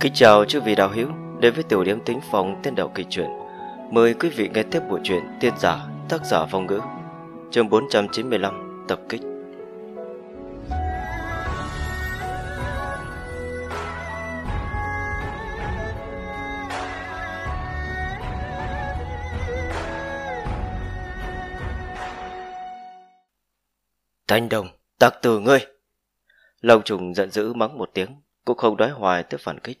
Kính chào chư vị đạo hữu đến với tiểu điểm tính phòng tiên đạo kỳ truyện. Mời quý vị nghe tiếp bộ truyện Tiên giả tác giả phong ngữ chương 495 tập kích. Thanh đồng, tặc tử ngươi! Long trùng giận dữ mắng một tiếng, cũng không đói hoài tới phản kích.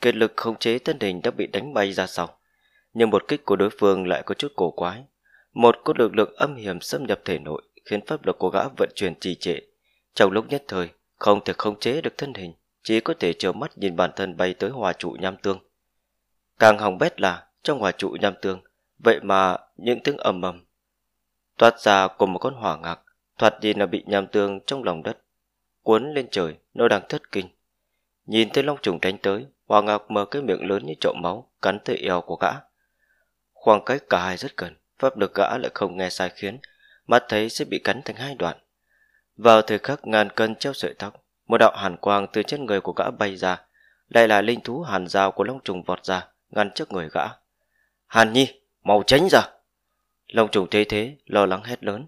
Kết lực khống chế thân hình đã bị đánh bay ra sau. Nhưng một kích của đối phương lại có chút cổ quái. Một cốt lực lượng âm hiểm xâm nhập thể nội khiến pháp lực của gã vận chuyển trì trệ. Trong lúc nhất thời, không thể khống chế được thân hình, chỉ có thể chờ mắt nhìn bản thân bay tới hòa trụ nham tương. Càng hỏng bét là trong hòa trụ nham tương, vậy mà những tiếng ầm ầm toát ra của một con hỏa ngạc, thoạt nhìn là bị nham tương trong lòng đất cuốn lên trời, nó đang thất kinh. Nhìn thấy long trùng đánh tới, Hoa Ngọc mở cái miệng lớn như chậu máu, cắn tới eo của gã. Khoảng cách cả hai rất gần, pháp lực gã lại không nghe sai khiến, mắt thấy sẽ bị cắn thành hai đoạn. Vào thời khắc ngàn cân treo sợi tóc, một đạo hàn quang từ trên người của gã bay ra, lại là linh thú hàn dao của long trùng vọt ra, ngăn trước người gã. Hàn nhi, mau tránh ra! Long trùng thế thế, lo lắng hét lớn,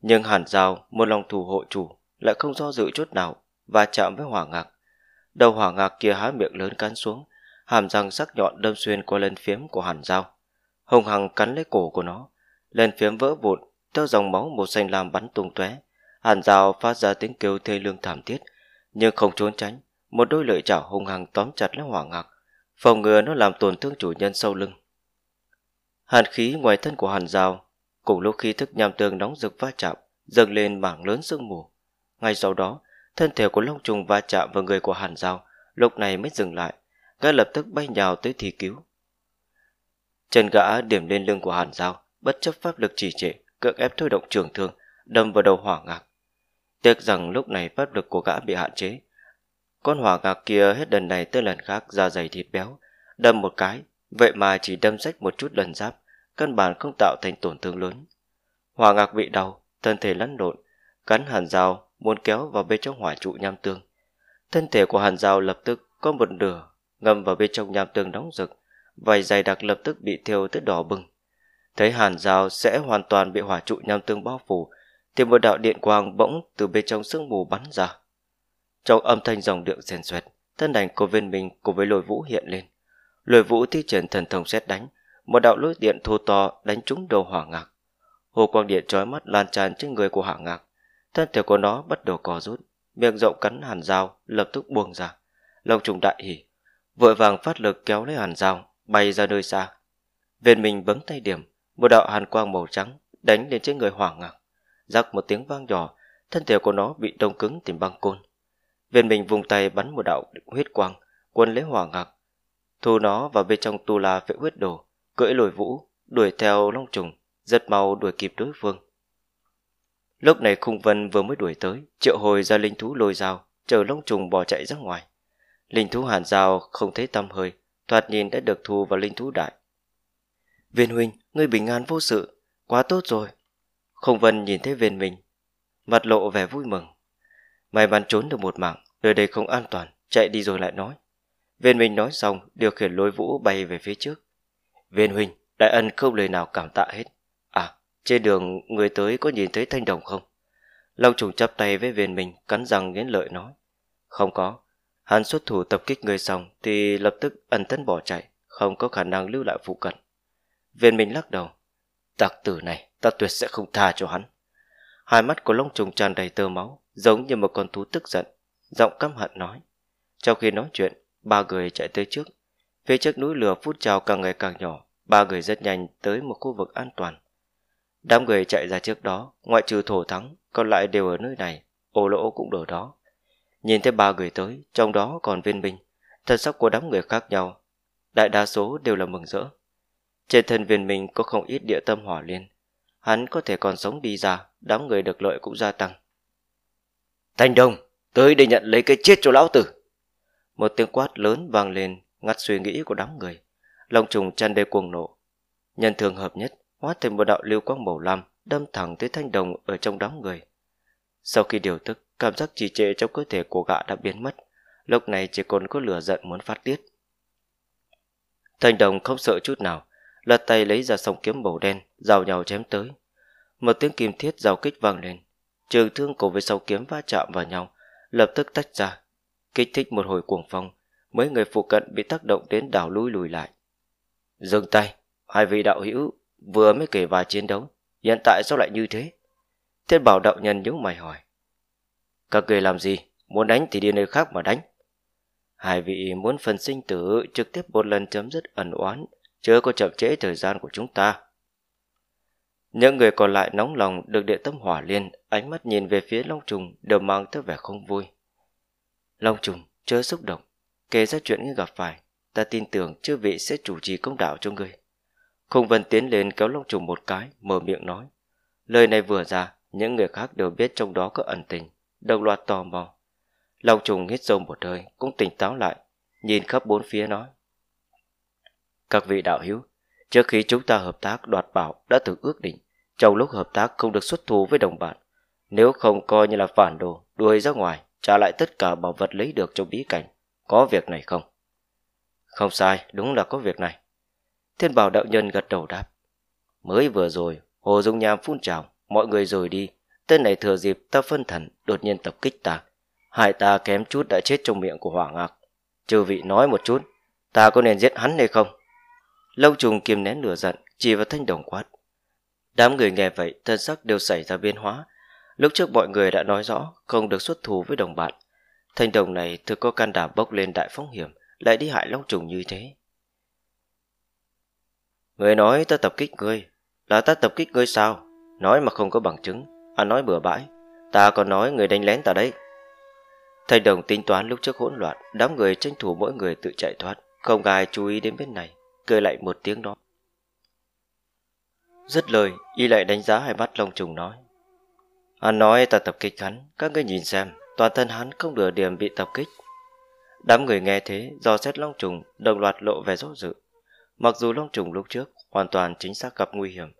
nhưng hàn dao, một lòng thủ hộ chủ, lại không do dự chút nào và chạm với hỏa ngạc. Đầu hỏa ngạc kia há miệng lớn cắn xuống, hàm răng sắc nhọn đâm xuyên qua lên phiếm của hàn dao. Hồng hằng cắn lấy cổ của nó, lên phiếm vỡ vụn, theo dòng máu màu xanh lam bắn tung tóe. Hàn dao phát ra tiếng kêu thê lương thảm thiết, nhưng không trốn tránh, một đôi lợi chảo hung hăng tóm chặt lấy hỏa ngạc, phòng ngừa nó làm tổn thương chủ nhân sau lưng. Hàn khí ngoài thân của hàn dao, cùng lúc khi thức nham tương nóng rực va chạm, dâng lên mảng lớn sương mù. Ngay sau đó, thân thể của Long Trùng va chạm vào người của Hàn Giao, lúc này mới dừng lại, gã lập tức bay nhào tới thì cứu. Chân gã điểm lên lưng của Hàn Giao, bất chấp pháp lực trì trệ, cưỡng ép thôi động trường thương, đâm vào đầu hỏa ngạc. Tiếc rằng lúc này pháp lực của gã bị hạn chế. Con hỏa ngạc kia hết lần này tới lần khác da dày thịt béo, đâm một cái, vậy mà chỉ đâm rách một chút lần giáp, căn bản không tạo thành tổn thương lớn. Hỏa ngạc bị đau, thân thể lăn lộn, cắn hàn dao muốn kéo vào bên trong hỏa trụ nham tương. Thân thể của hàn Giao lập tức có một nửa ngâm vào bên trong nham tương nóng rực, vài dày đặc lập tức bị thiêu tới đỏ bừng. Thấy hàn Giao sẽ hoàn toàn bị hỏa trụ nham tương bao phủ, thì một đạo điện quang bỗng từ bên trong sương mù bắn ra. Trong âm thanh dòng điệu rèn xoẹt, thân ảnh của viên mình cùng với lôi vũ hiện lên. Lôi vũ thi triển thần thông xét đánh, một đạo lôi điện thô to đánh trúng đầu hỏa ngạc. Hồ quang điện trói mắt lan tràn trên người của hỏa ngạc, Thân thể của nó bắt đầu co rút, miệng rộng cắn hàn dao lập tức buông ra. Long trùng đại hỉ, vội vàng phát lực kéo lấy hàn dao, bay ra nơi xa. Viên mình bấm tay điểm, một đạo hàn quang màu trắng đánh lên trên người hoảng ngạc. Rắc một tiếng vang nhỏ, thân thể của nó bị đông cứng tìm băng côn. Viên mình vùng tay bắn một đạo huyết quang, quân lấy hỏa ngạc, thu nó vào bên trong tu la vệ huyết đồ, cưỡi lồi vũ, đuổi theo long trùng, rất mau đuổi kịp đối phương. Lúc này khung vân vừa mới đuổi tới, triệu hồi ra linh thú lôi dao, chờ lông trùng bỏ chạy ra ngoài. Linh thú hàn dao không thấy tâm hơi, thoạt nhìn đã được thu vào linh thú đại. Viên huynh, ngươi bình an vô sự, quá tốt rồi. Không vân nhìn thấy viên mình, mặt lộ vẻ vui mừng. May mắn trốn được một mạng, nơi đây không an toàn, chạy đi rồi lại nói. Viên mình nói xong, điều khiển lôi vũ bay về phía trước. Viên huynh, đại ân không lời nào cảm tạ hết. Trên đường người tới có nhìn thấy thanh đồng không? Long trùng chắp tay với viên mình, cắn răng nghiến lợi nói. Không có. Hắn xuất thủ tập kích người xong thì lập tức ẩn thân bỏ chạy, không có khả năng lưu lại phụ cận. Viên mình lắc đầu. Tặc tử này, ta tuyệt sẽ không tha cho hắn. Hai mắt của long trùng tràn đầy tơ máu, giống như một con thú tức giận, giọng căm hận nói. Trong khi nói chuyện, ba người chạy tới trước. Phía trước núi lửa phút trào càng ngày càng nhỏ, ba người rất nhanh tới một khu vực an toàn. Đám người chạy ra trước đó, ngoại trừ thổ thắng, còn lại đều ở nơi này, ô lỗ cũng ở đó. Nhìn thấy ba người tới, trong đó còn viên minh, thân sắc của đám người khác nhau. Đại đa số đều là mừng rỡ. Trên thân viên minh có không ít địa tâm hỏa liên. Hắn có thể còn sống đi ra, đám người được lợi cũng gia tăng. thành Đông, tới để nhận lấy cái chết cho lão tử. Một tiếng quát lớn vang lên, ngắt suy nghĩ của đám người. Long trùng chăn đầy cuồng nộ. Nhân thường hợp nhất, hóa thành một đạo lưu quang màu lam đâm thẳng tới thanh đồng ở trong đám người. Sau khi điều tức, cảm giác trì trệ trong cơ thể của gã đã biến mất, lúc này chỉ còn có lửa giận muốn phát tiết. Thanh đồng không sợ chút nào, lật tay lấy ra song kiếm màu đen, rào nhào chém tới. Một tiếng kim thiết giao kích vang lên, trường thương cùng với sau kiếm va chạm vào nhau, lập tức tách ra, kích thích một hồi cuồng phong, mấy người phụ cận bị tác động đến đảo lui lùi lại. Dừng tay, hai vị đạo hữu vừa mới kể vài chiến đấu, hiện tại sao lại như thế? Thiên bảo đạo nhân nhíu mày hỏi. Các người làm gì? Muốn đánh thì đi nơi khác mà đánh. Hai vị muốn phần sinh tử trực tiếp một lần chấm dứt ẩn oán, chưa có chậm trễ thời gian của chúng ta. Những người còn lại nóng lòng được địa tâm hỏa liên, ánh mắt nhìn về phía Long Trùng đều mang tới vẻ không vui. Long Trùng, chớ xúc động, kể ra chuyện ngươi gặp phải, ta tin tưởng chư vị sẽ chủ trì công đạo cho ngươi. Khung Vân tiến lên kéo Long Trùng một cái, mở miệng nói. Lời này vừa ra, những người khác đều biết trong đó có ẩn tình, đồng loạt tò mò. Long Trùng hít sâu một hơi, cũng tỉnh táo lại, nhìn khắp bốn phía nói. Các vị đạo hữu, trước khi chúng ta hợp tác đoạt bảo đã từng ước định, trong lúc hợp tác không được xuất thù với đồng bạn. Nếu không coi như là phản đồ, đuổi ra ngoài, trả lại tất cả bảo vật lấy được trong bí cảnh. Có việc này không? Không sai, đúng là có việc này. Thiên bảo đạo nhân gật đầu đáp. Mới vừa rồi, Hồ Dung Nham phun trào, mọi người rời đi. Tên này thừa dịp ta phân thần, đột nhiên tập kích ta. hại ta kém chút đã chết trong miệng của hỏa ngạc. Chư vị nói một chút, ta có nên giết hắn hay không? Lâu trùng kiềm nén lửa giận, chỉ vào thanh đồng quát. Đám người nghe vậy, thân sắc đều xảy ra biến hóa. Lúc trước mọi người đã nói rõ không được xuất thù với đồng bạn. Thanh đồng này thực có can đảm bốc lên đại phong hiểm, lại đi hại long trùng như thế. Người nói ta tập kích ngươi, là ta tập kích ngươi sao? Nói mà không có bằng chứng, anh nói bừa bãi. Ta còn nói người đánh lén ta đấy. Thành đồng tính toán lúc trước hỗn loạn, đám người tranh thủ mỗi người tự chạy thoát, không ai chú ý đến bên này, cười lại một tiếng đó. Dứt lời, y lại đánh giá hai mắt lông trùng nói. Hắn nói ta tập kích hắn, các ngươi nhìn xem, toàn thân hắn không được điểm bị tập kích. Đám người nghe thế, do xét long trùng, đồng loạt lộ vẻ rõ dự. Mặc dù long trùng lúc trước hoàn toàn chính xác gặp nguy hiểm,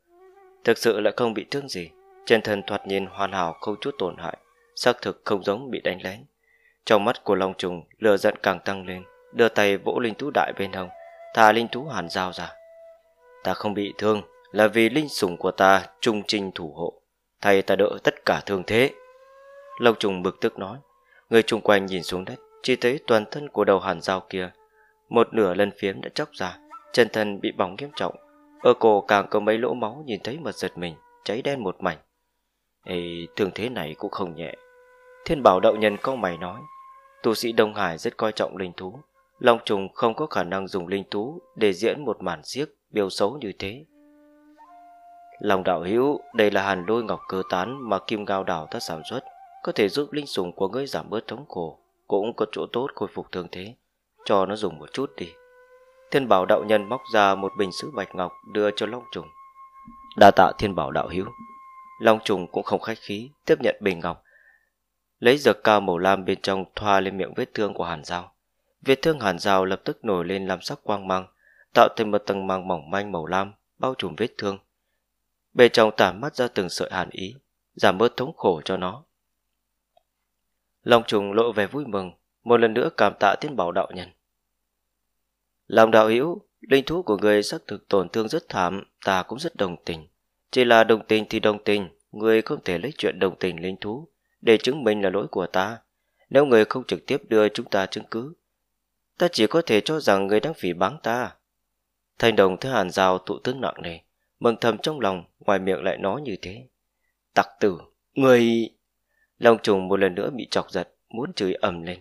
thực sự lại không bị thương gì, trên thân thoạt nhìn hoàn hảo không chút tổn hại, xác thực không giống bị đánh lén. Trong mắt của long trùng, lửa giận càng tăng lên, đưa tay vỗ linh thú đại bên hông, thả linh thú hàn dao ra. Ta không bị thương, là vì linh sủng của ta trung trinh thủ hộ, thay ta đỡ tất cả thương thế. Long trùng bực tức nói, người chung quanh nhìn xuống đất, chỉ thấy toàn thân của đầu hàn dao kia, một nửa lân phiếm đã chóc ra, chân thân bị bỏng nghiêm trọng, ở cổ càng có mấy lỗ máu nhìn thấy mà giật mình, cháy đen một mảnh. Ê, thương thế này cũng không nhẹ. Thiên bảo đạo nhân câu mày nói, tu sĩ Đông Hải rất coi trọng linh thú, Long trùng không có khả năng dùng linh thú để diễn một màn xiếc biểu xấu như thế. Long đạo hữu, đây là hàn lôi ngọc cơ tán mà kim gao đảo ta sản xuất, có thể giúp linh sùng của ngươi giảm bớt thống khổ, cũng có chỗ tốt khôi phục thương thế, cho nó dùng một chút đi. Thiên bảo đạo nhân móc ra một bình sứ bạch ngọc đưa cho Long trùng. Đa tạ thiên bảo đạo hữu. Long trùng cũng không khách khí, tiếp nhận bình ngọc, lấy dược cao màu lam bên trong thoa lên miệng vết thương của hàn dao. Vết thương hàn dao lập tức nổi lên làm sắc quang mang, tạo thành một tầng màng mỏng manh màu lam bao trùm vết thương. Bề trong tản mắt ra từng sợi hàn ý, giảm bớt thống khổ cho nó. Long trùng lộ vẻ vui mừng, một lần nữa cảm tạ thiên bảo đạo nhân. Lòng đạo hữu, linh thú của người xác thực tổn thương rất thảm, ta cũng rất đồng tình. Chỉ là đồng tình thì đồng tình, người không thể lấy chuyện đồng tình linh thú để chứng minh là lỗi của ta. Nếu người không trực tiếp đưa chúng ta chứng cứ, ta chỉ có thể cho rằng người đang phỉ báng ta. Thanh đồng thứ hàn rào tụ tướng nặng này, mừng thầm trong lòng, ngoài miệng lại nói như thế. Tặc tử, người... Long trùng một lần nữa bị chọc giật, muốn chửi ầm lên.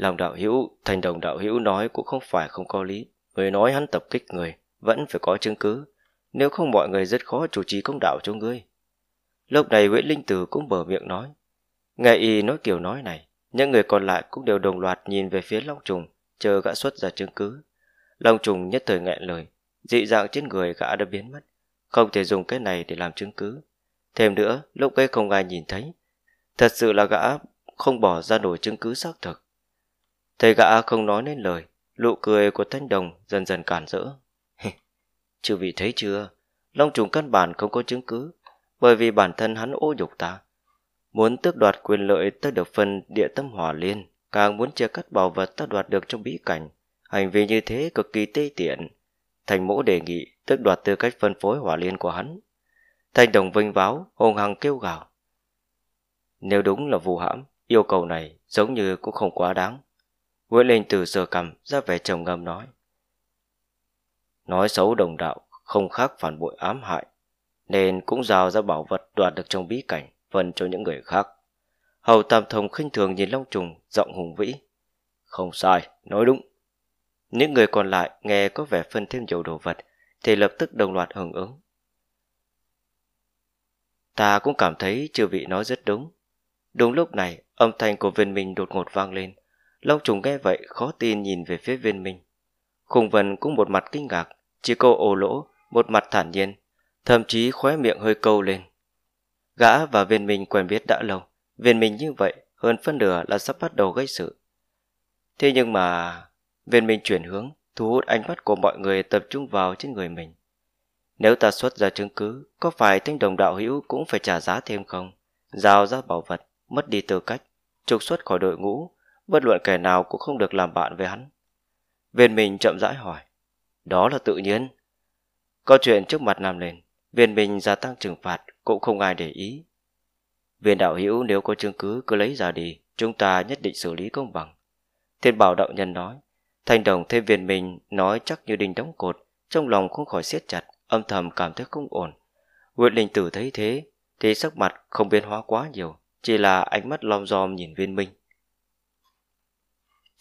Lòng đạo hữu, thành đồng đạo hữu nói cũng không phải không có lý. Người nói hắn tập kích người, vẫn phải có chứng cứ. Nếu không mọi người rất khó chủ trì công đạo cho ngươi. Lúc này Nguyễn Linh Tử cũng mở miệng nói. Nghe y nói kiểu nói này, những người còn lại cũng đều đồng loạt nhìn về phía Long Trùng, chờ gã xuất ra chứng cứ. Long Trùng nhất thời nghẹn lời, dị dạng trên người gã đã biến mất, không thể dùng cái này để làm chứng cứ. Thêm nữa, lúc ấy không ai nhìn thấy. Thật sự là gã không bỏ ra nổi chứng cứ xác thực. Thầy gã không nói nên lời, nụ cười của thanh đồng dần dần cản rỡ. Chư vị thấy chưa, Long trùng căn bản không có chứng cứ, bởi vì bản thân hắn ô nhục ta. Muốn tước đoạt quyền lợi ta được phần địa tâm hỏa liên, càng muốn chia cắt bảo vật ta đoạt được trong bí cảnh. Hành vi như thế cực kỳ tê tiện. Thành mỗ đề nghị tước đoạt tư cách phân phối hỏa liên của hắn. Thanh đồng vinh váo, hùng hằng kêu gào. Nếu đúng là vụ hãm, yêu cầu này giống như cũng không quá đáng. Nguyễn Linh từ sờ cầm ra vẻ trầm ngâm nói. Nói xấu đồng đạo không khác phản bội ám hại, nên cũng giao ra bảo vật đoạt được trong bí cảnh, phân cho những người khác. Hầu Tam Thông khinh thường nhìn Long Trùng, giọng hùng vĩ. Không sai, nói đúng. Những người còn lại nghe có vẻ phân thêm nhiều đồ vật, thì lập tức đồng loạt hưởng ứng. Ta cũng cảm thấy chư vị nói rất đúng. Đúng lúc này, âm thanh của viên minh đột ngột vang lên. Long trùng nghe vậy khó tin nhìn về phía viên minh. Khùng vân cũng một mặt kinh ngạc, chỉ câu ồ lỗ, một mặt thản nhiên, thậm chí khóe miệng hơi câu lên. Gã và viên minh quen biết đã lâu, viên minh như vậy hơn phân nửa là sắp bắt đầu gây sự. Thế nhưng mà viên minh chuyển hướng, thu hút ánh mắt của mọi người tập trung vào trên người mình. Nếu ta xuất ra chứng cứ, có phải thanh đồng đạo hữu cũng phải trả giá thêm không? Giao ra bảo vật, mất đi tư cách, trục xuất khỏi đội ngũ, bất luận kẻ nào cũng không được làm bạn với hắn. Viên Minh chậm rãi hỏi. Đó là tự nhiên. Câu chuyện trước mặt nằm lên, viên Minh gia tăng trừng phạt cũng không ai để ý. Viên đạo hữu nếu có chứng cứ cứ lấy ra đi, chúng ta nhất định xử lý công bằng. Thiên bảo đạo nhân nói, thanh đồng thêm viên Minh nói chắc như đinh đóng cột, trong lòng không khỏi siết chặt, âm thầm cảm thấy không ổn. Nguyệt Linh Tử thấy thế, thì sắc mặt không biến hóa quá nhiều, chỉ là ánh mắt lom dòm nhìn viên minh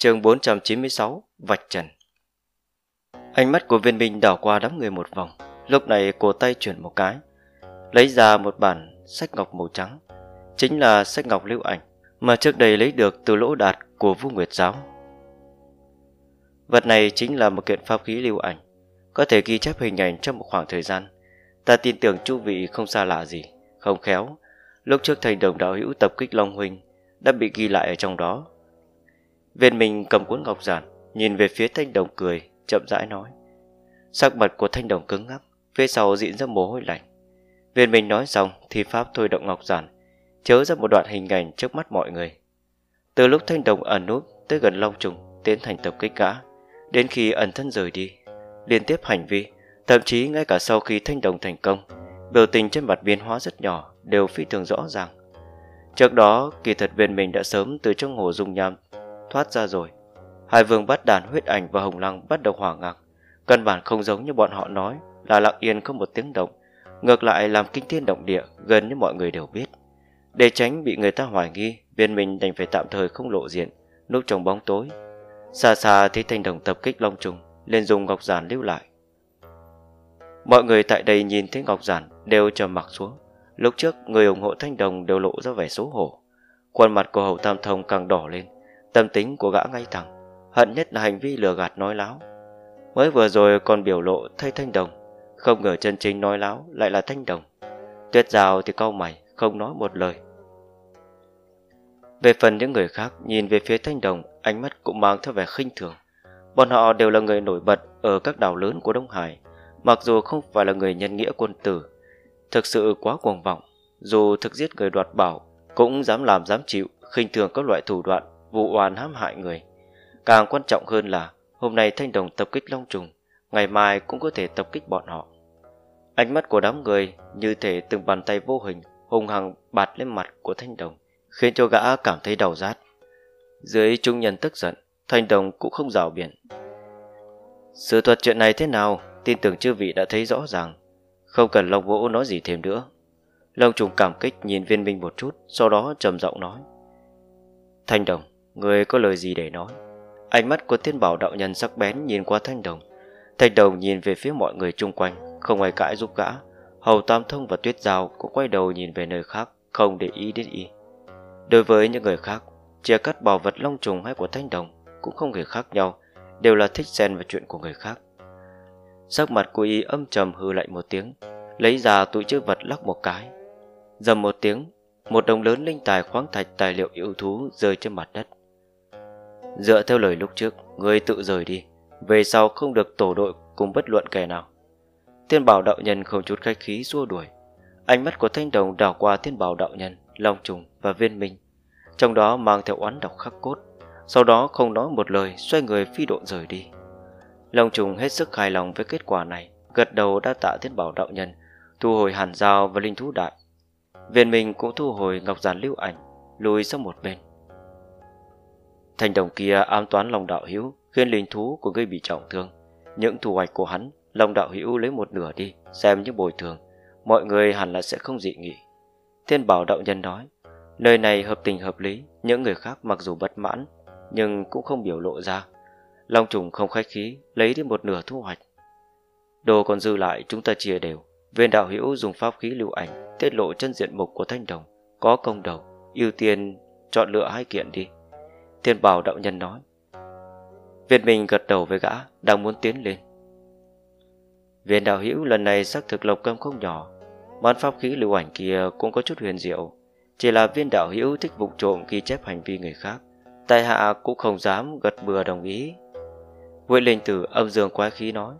chương 496, Vạch Trần Ánh mắt của viên minh đảo qua đám người một vòng, lúc này cổ tay chuyển một cái, lấy ra một bản sách ngọc màu trắng, chính là sách ngọc lưu ảnh mà trước đây lấy được từ lỗ đạt của Vu Nguyệt Giáo. Vật này chính là một kiện pháp khí lưu ảnh, có thể ghi chép hình ảnh trong một khoảng thời gian. Ta tin tưởng chu vị không xa lạ gì, không khéo. Lúc trước thành đồng đạo hữu tập kích Long Huynh đã bị ghi lại ở trong đó. Viên mình cầm cuốn ngọc giản, nhìn về phía thanh đồng cười, chậm rãi nói. Sắc mặt của thanh đồng cứng ngắc, phía sau diễn ra mồ hôi lạnh. Viên mình nói xong thì Pháp thôi động ngọc giản, chớ ra một đoạn hình ảnh trước mắt mọi người. Từ lúc thanh đồng ẩn núp tới gần Long Trùng tiến thành tập kích gã, đến khi ẩn thân rời đi, liên tiếp hành vi, thậm chí ngay cả sau khi thanh đồng thành công, biểu tình trên mặt biến hóa rất nhỏ, đều phi thường rõ ràng. Trước đó, kỳ thật viên mình đã sớm từ trong hồ dung nham thoát ra rồi. Hai vương bắt đàn huyết ảnh và hồng lăng bắt đầu hỏa ngạc. Căn bản không giống như bọn họ nói là lặng yên không một tiếng động, ngược lại làm kinh thiên động địa gần như mọi người đều biết. Để tránh bị người ta hoài nghi, viên mình đành phải tạm thời không lộ diện, núp trong bóng tối. Xa xa thấy thanh đồng tập kích long trùng, lên dùng ngọc giản lưu lại. Mọi người tại đây nhìn thấy ngọc giản đều trầm mặc xuống. Lúc trước người ủng hộ thanh đồng đều lộ ra vẻ xấu hổ. Khuôn mặt của hậu tam thông càng đỏ lên, tâm tính của gã ngay thẳng, hận nhất là hành vi lừa gạt nói láo. Mới vừa rồi còn biểu lộ thay thanh đồng, không ngờ chân chính nói láo lại là thanh đồng. Tuyết rào thì cau mày, không nói một lời. Về phần những người khác nhìn về phía thanh đồng, ánh mắt cũng mang theo vẻ khinh thường. Bọn họ đều là người nổi bật ở các đảo lớn của Đông Hải, mặc dù không phải là người nhân nghĩa quân tử. Thực sự quá cuồng vọng, dù thực giết người đoạt bảo, cũng dám làm dám chịu, khinh thường các loại thủ đoạn, vụ oan hãm hại người. Càng quan trọng hơn là, hôm nay Thanh Đồng tập kích Long Trùng, ngày mai cũng có thể tập kích bọn họ. Ánh mắt của đám người như thể từng bàn tay vô hình hùng hằng bạt lên mặt của Thanh Đồng, khiến cho gã cảm thấy đau rát. Dưới trung nhân tức giận, Thanh Đồng cũng không rào biển. Sự thuật chuyện này thế nào, tin tưởng chư vị đã thấy rõ ràng. Không cần Long Vũ nói gì thêm nữa. Long trùng cảm kích nhìn viên minh một chút, sau đó trầm giọng nói. Thanh Đồng, người có lời gì để nói? Ánh mắt của thiên bảo đạo nhân sắc bén nhìn qua Thanh Đồng. Thanh Đồng nhìn về phía mọi người chung quanh, không ai cãi giúp gã. Hầu Tam Thông và Tuyết Giao cũng quay đầu nhìn về nơi khác, không để ý đến y. Đối với những người khác, chia cắt bảo vật long trùng hay của Thanh Đồng cũng không hề khác nhau, đều là thích xen vào chuyện của người khác. Sắc mặt của y âm trầm hư lạnh một tiếng, lấy ra túi chữ vật lắc một cái. Dầm một tiếng, một đồng lớn linh tài khoáng thạch tài liệu yêu thú rơi trên mặt đất. Dựa theo lời lúc trước, ngươi tự rời đi, về sau không được tổ đội cùng bất luận kẻ nào. Thiên bảo đạo nhân không chút khách khí xua đuổi. Ánh mắt của thanh đồng đảo qua thiên bảo đạo nhân, long trùng và viên minh, trong đó mang theo oán độc khắc cốt sau đó không nói một lời xoay người phi độn rời đi Long trùng hết sức hài lòng với kết quả này, gật đầu đã tạ thiên bảo đạo nhân, thu hồi hàn dao và linh thú đại. Viên minh cũng thu hồi ngọc giản lưu ảnh, lùi sang một bên. Thành đồng kia ám toán lòng đạo hữu, khiến linh thú của ngươi bị trọng thương. Những thu hoạch của hắn, lòng đạo hữu lấy một nửa đi, xem như bồi thường. Mọi người hẳn là sẽ không dị nghị. Thiên bảo đạo nhân nói, nơi này hợp tình hợp lý, những người khác mặc dù bất mãn, nhưng cũng không biểu lộ ra. Long trùng không khách khí, lấy đi một nửa thu hoạch. Đồ còn dư lại chúng ta chia đều. Viên đạo hữu dùng pháp khí lưu ảnh, tiết lộ chân diện mục của thanh đồng, có công đầu, ưu tiên chọn lựa hai kiện đi. Thiên bảo đạo nhân nói. Viên mình gật đầu với gã, đang muốn tiến lên. Viên đạo hữu lần này xác thực lộc cơm không nhỏ, món pháp khí lưu ảnh kia cũng có chút huyền diệu, chỉ là viên đạo hữu thích vụ trộm ghi chép hành vi người khác. Tài hạ cũng không dám gật bừa đồng ý. Nguyễn Linh Tử âm dương quái khí nói.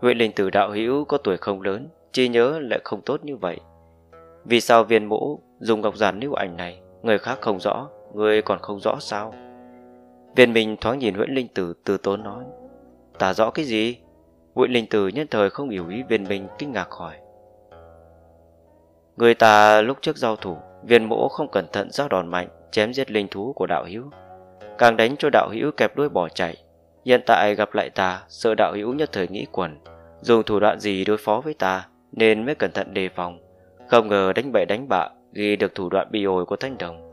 Nguyễn Linh Tử đạo hữu có tuổi không lớn, chi nhớ lại không tốt như vậy. Vì sao viên mũ dùng ngọc giản lưu ảnh này, người khác không rõ, người còn không rõ sao? Viên Minh thoáng nhìn Nguyễn Linh Tử từ tốn nói. Ta rõ cái gì? Nguyễn Linh Tử nhân thời không hiểu ý viên Minh kinh ngạc hỏi. Người ta lúc trước giao thủ, viên mỗ không cẩn thận giao đòn mạnh, chém giết linh thú của đạo hữu. Càng đánh cho đạo hữu kẹp đuôi bỏ chạy. Hiện tại gặp lại ta, sợ đạo hữu nhất thời nghĩ quẩn, dùng thủ đoạn gì đối phó với ta, nên mới cẩn thận đề phòng. Không ngờ đánh bậy đánh bạ, ghi được thủ đoạn bi ổi của thanh đồng.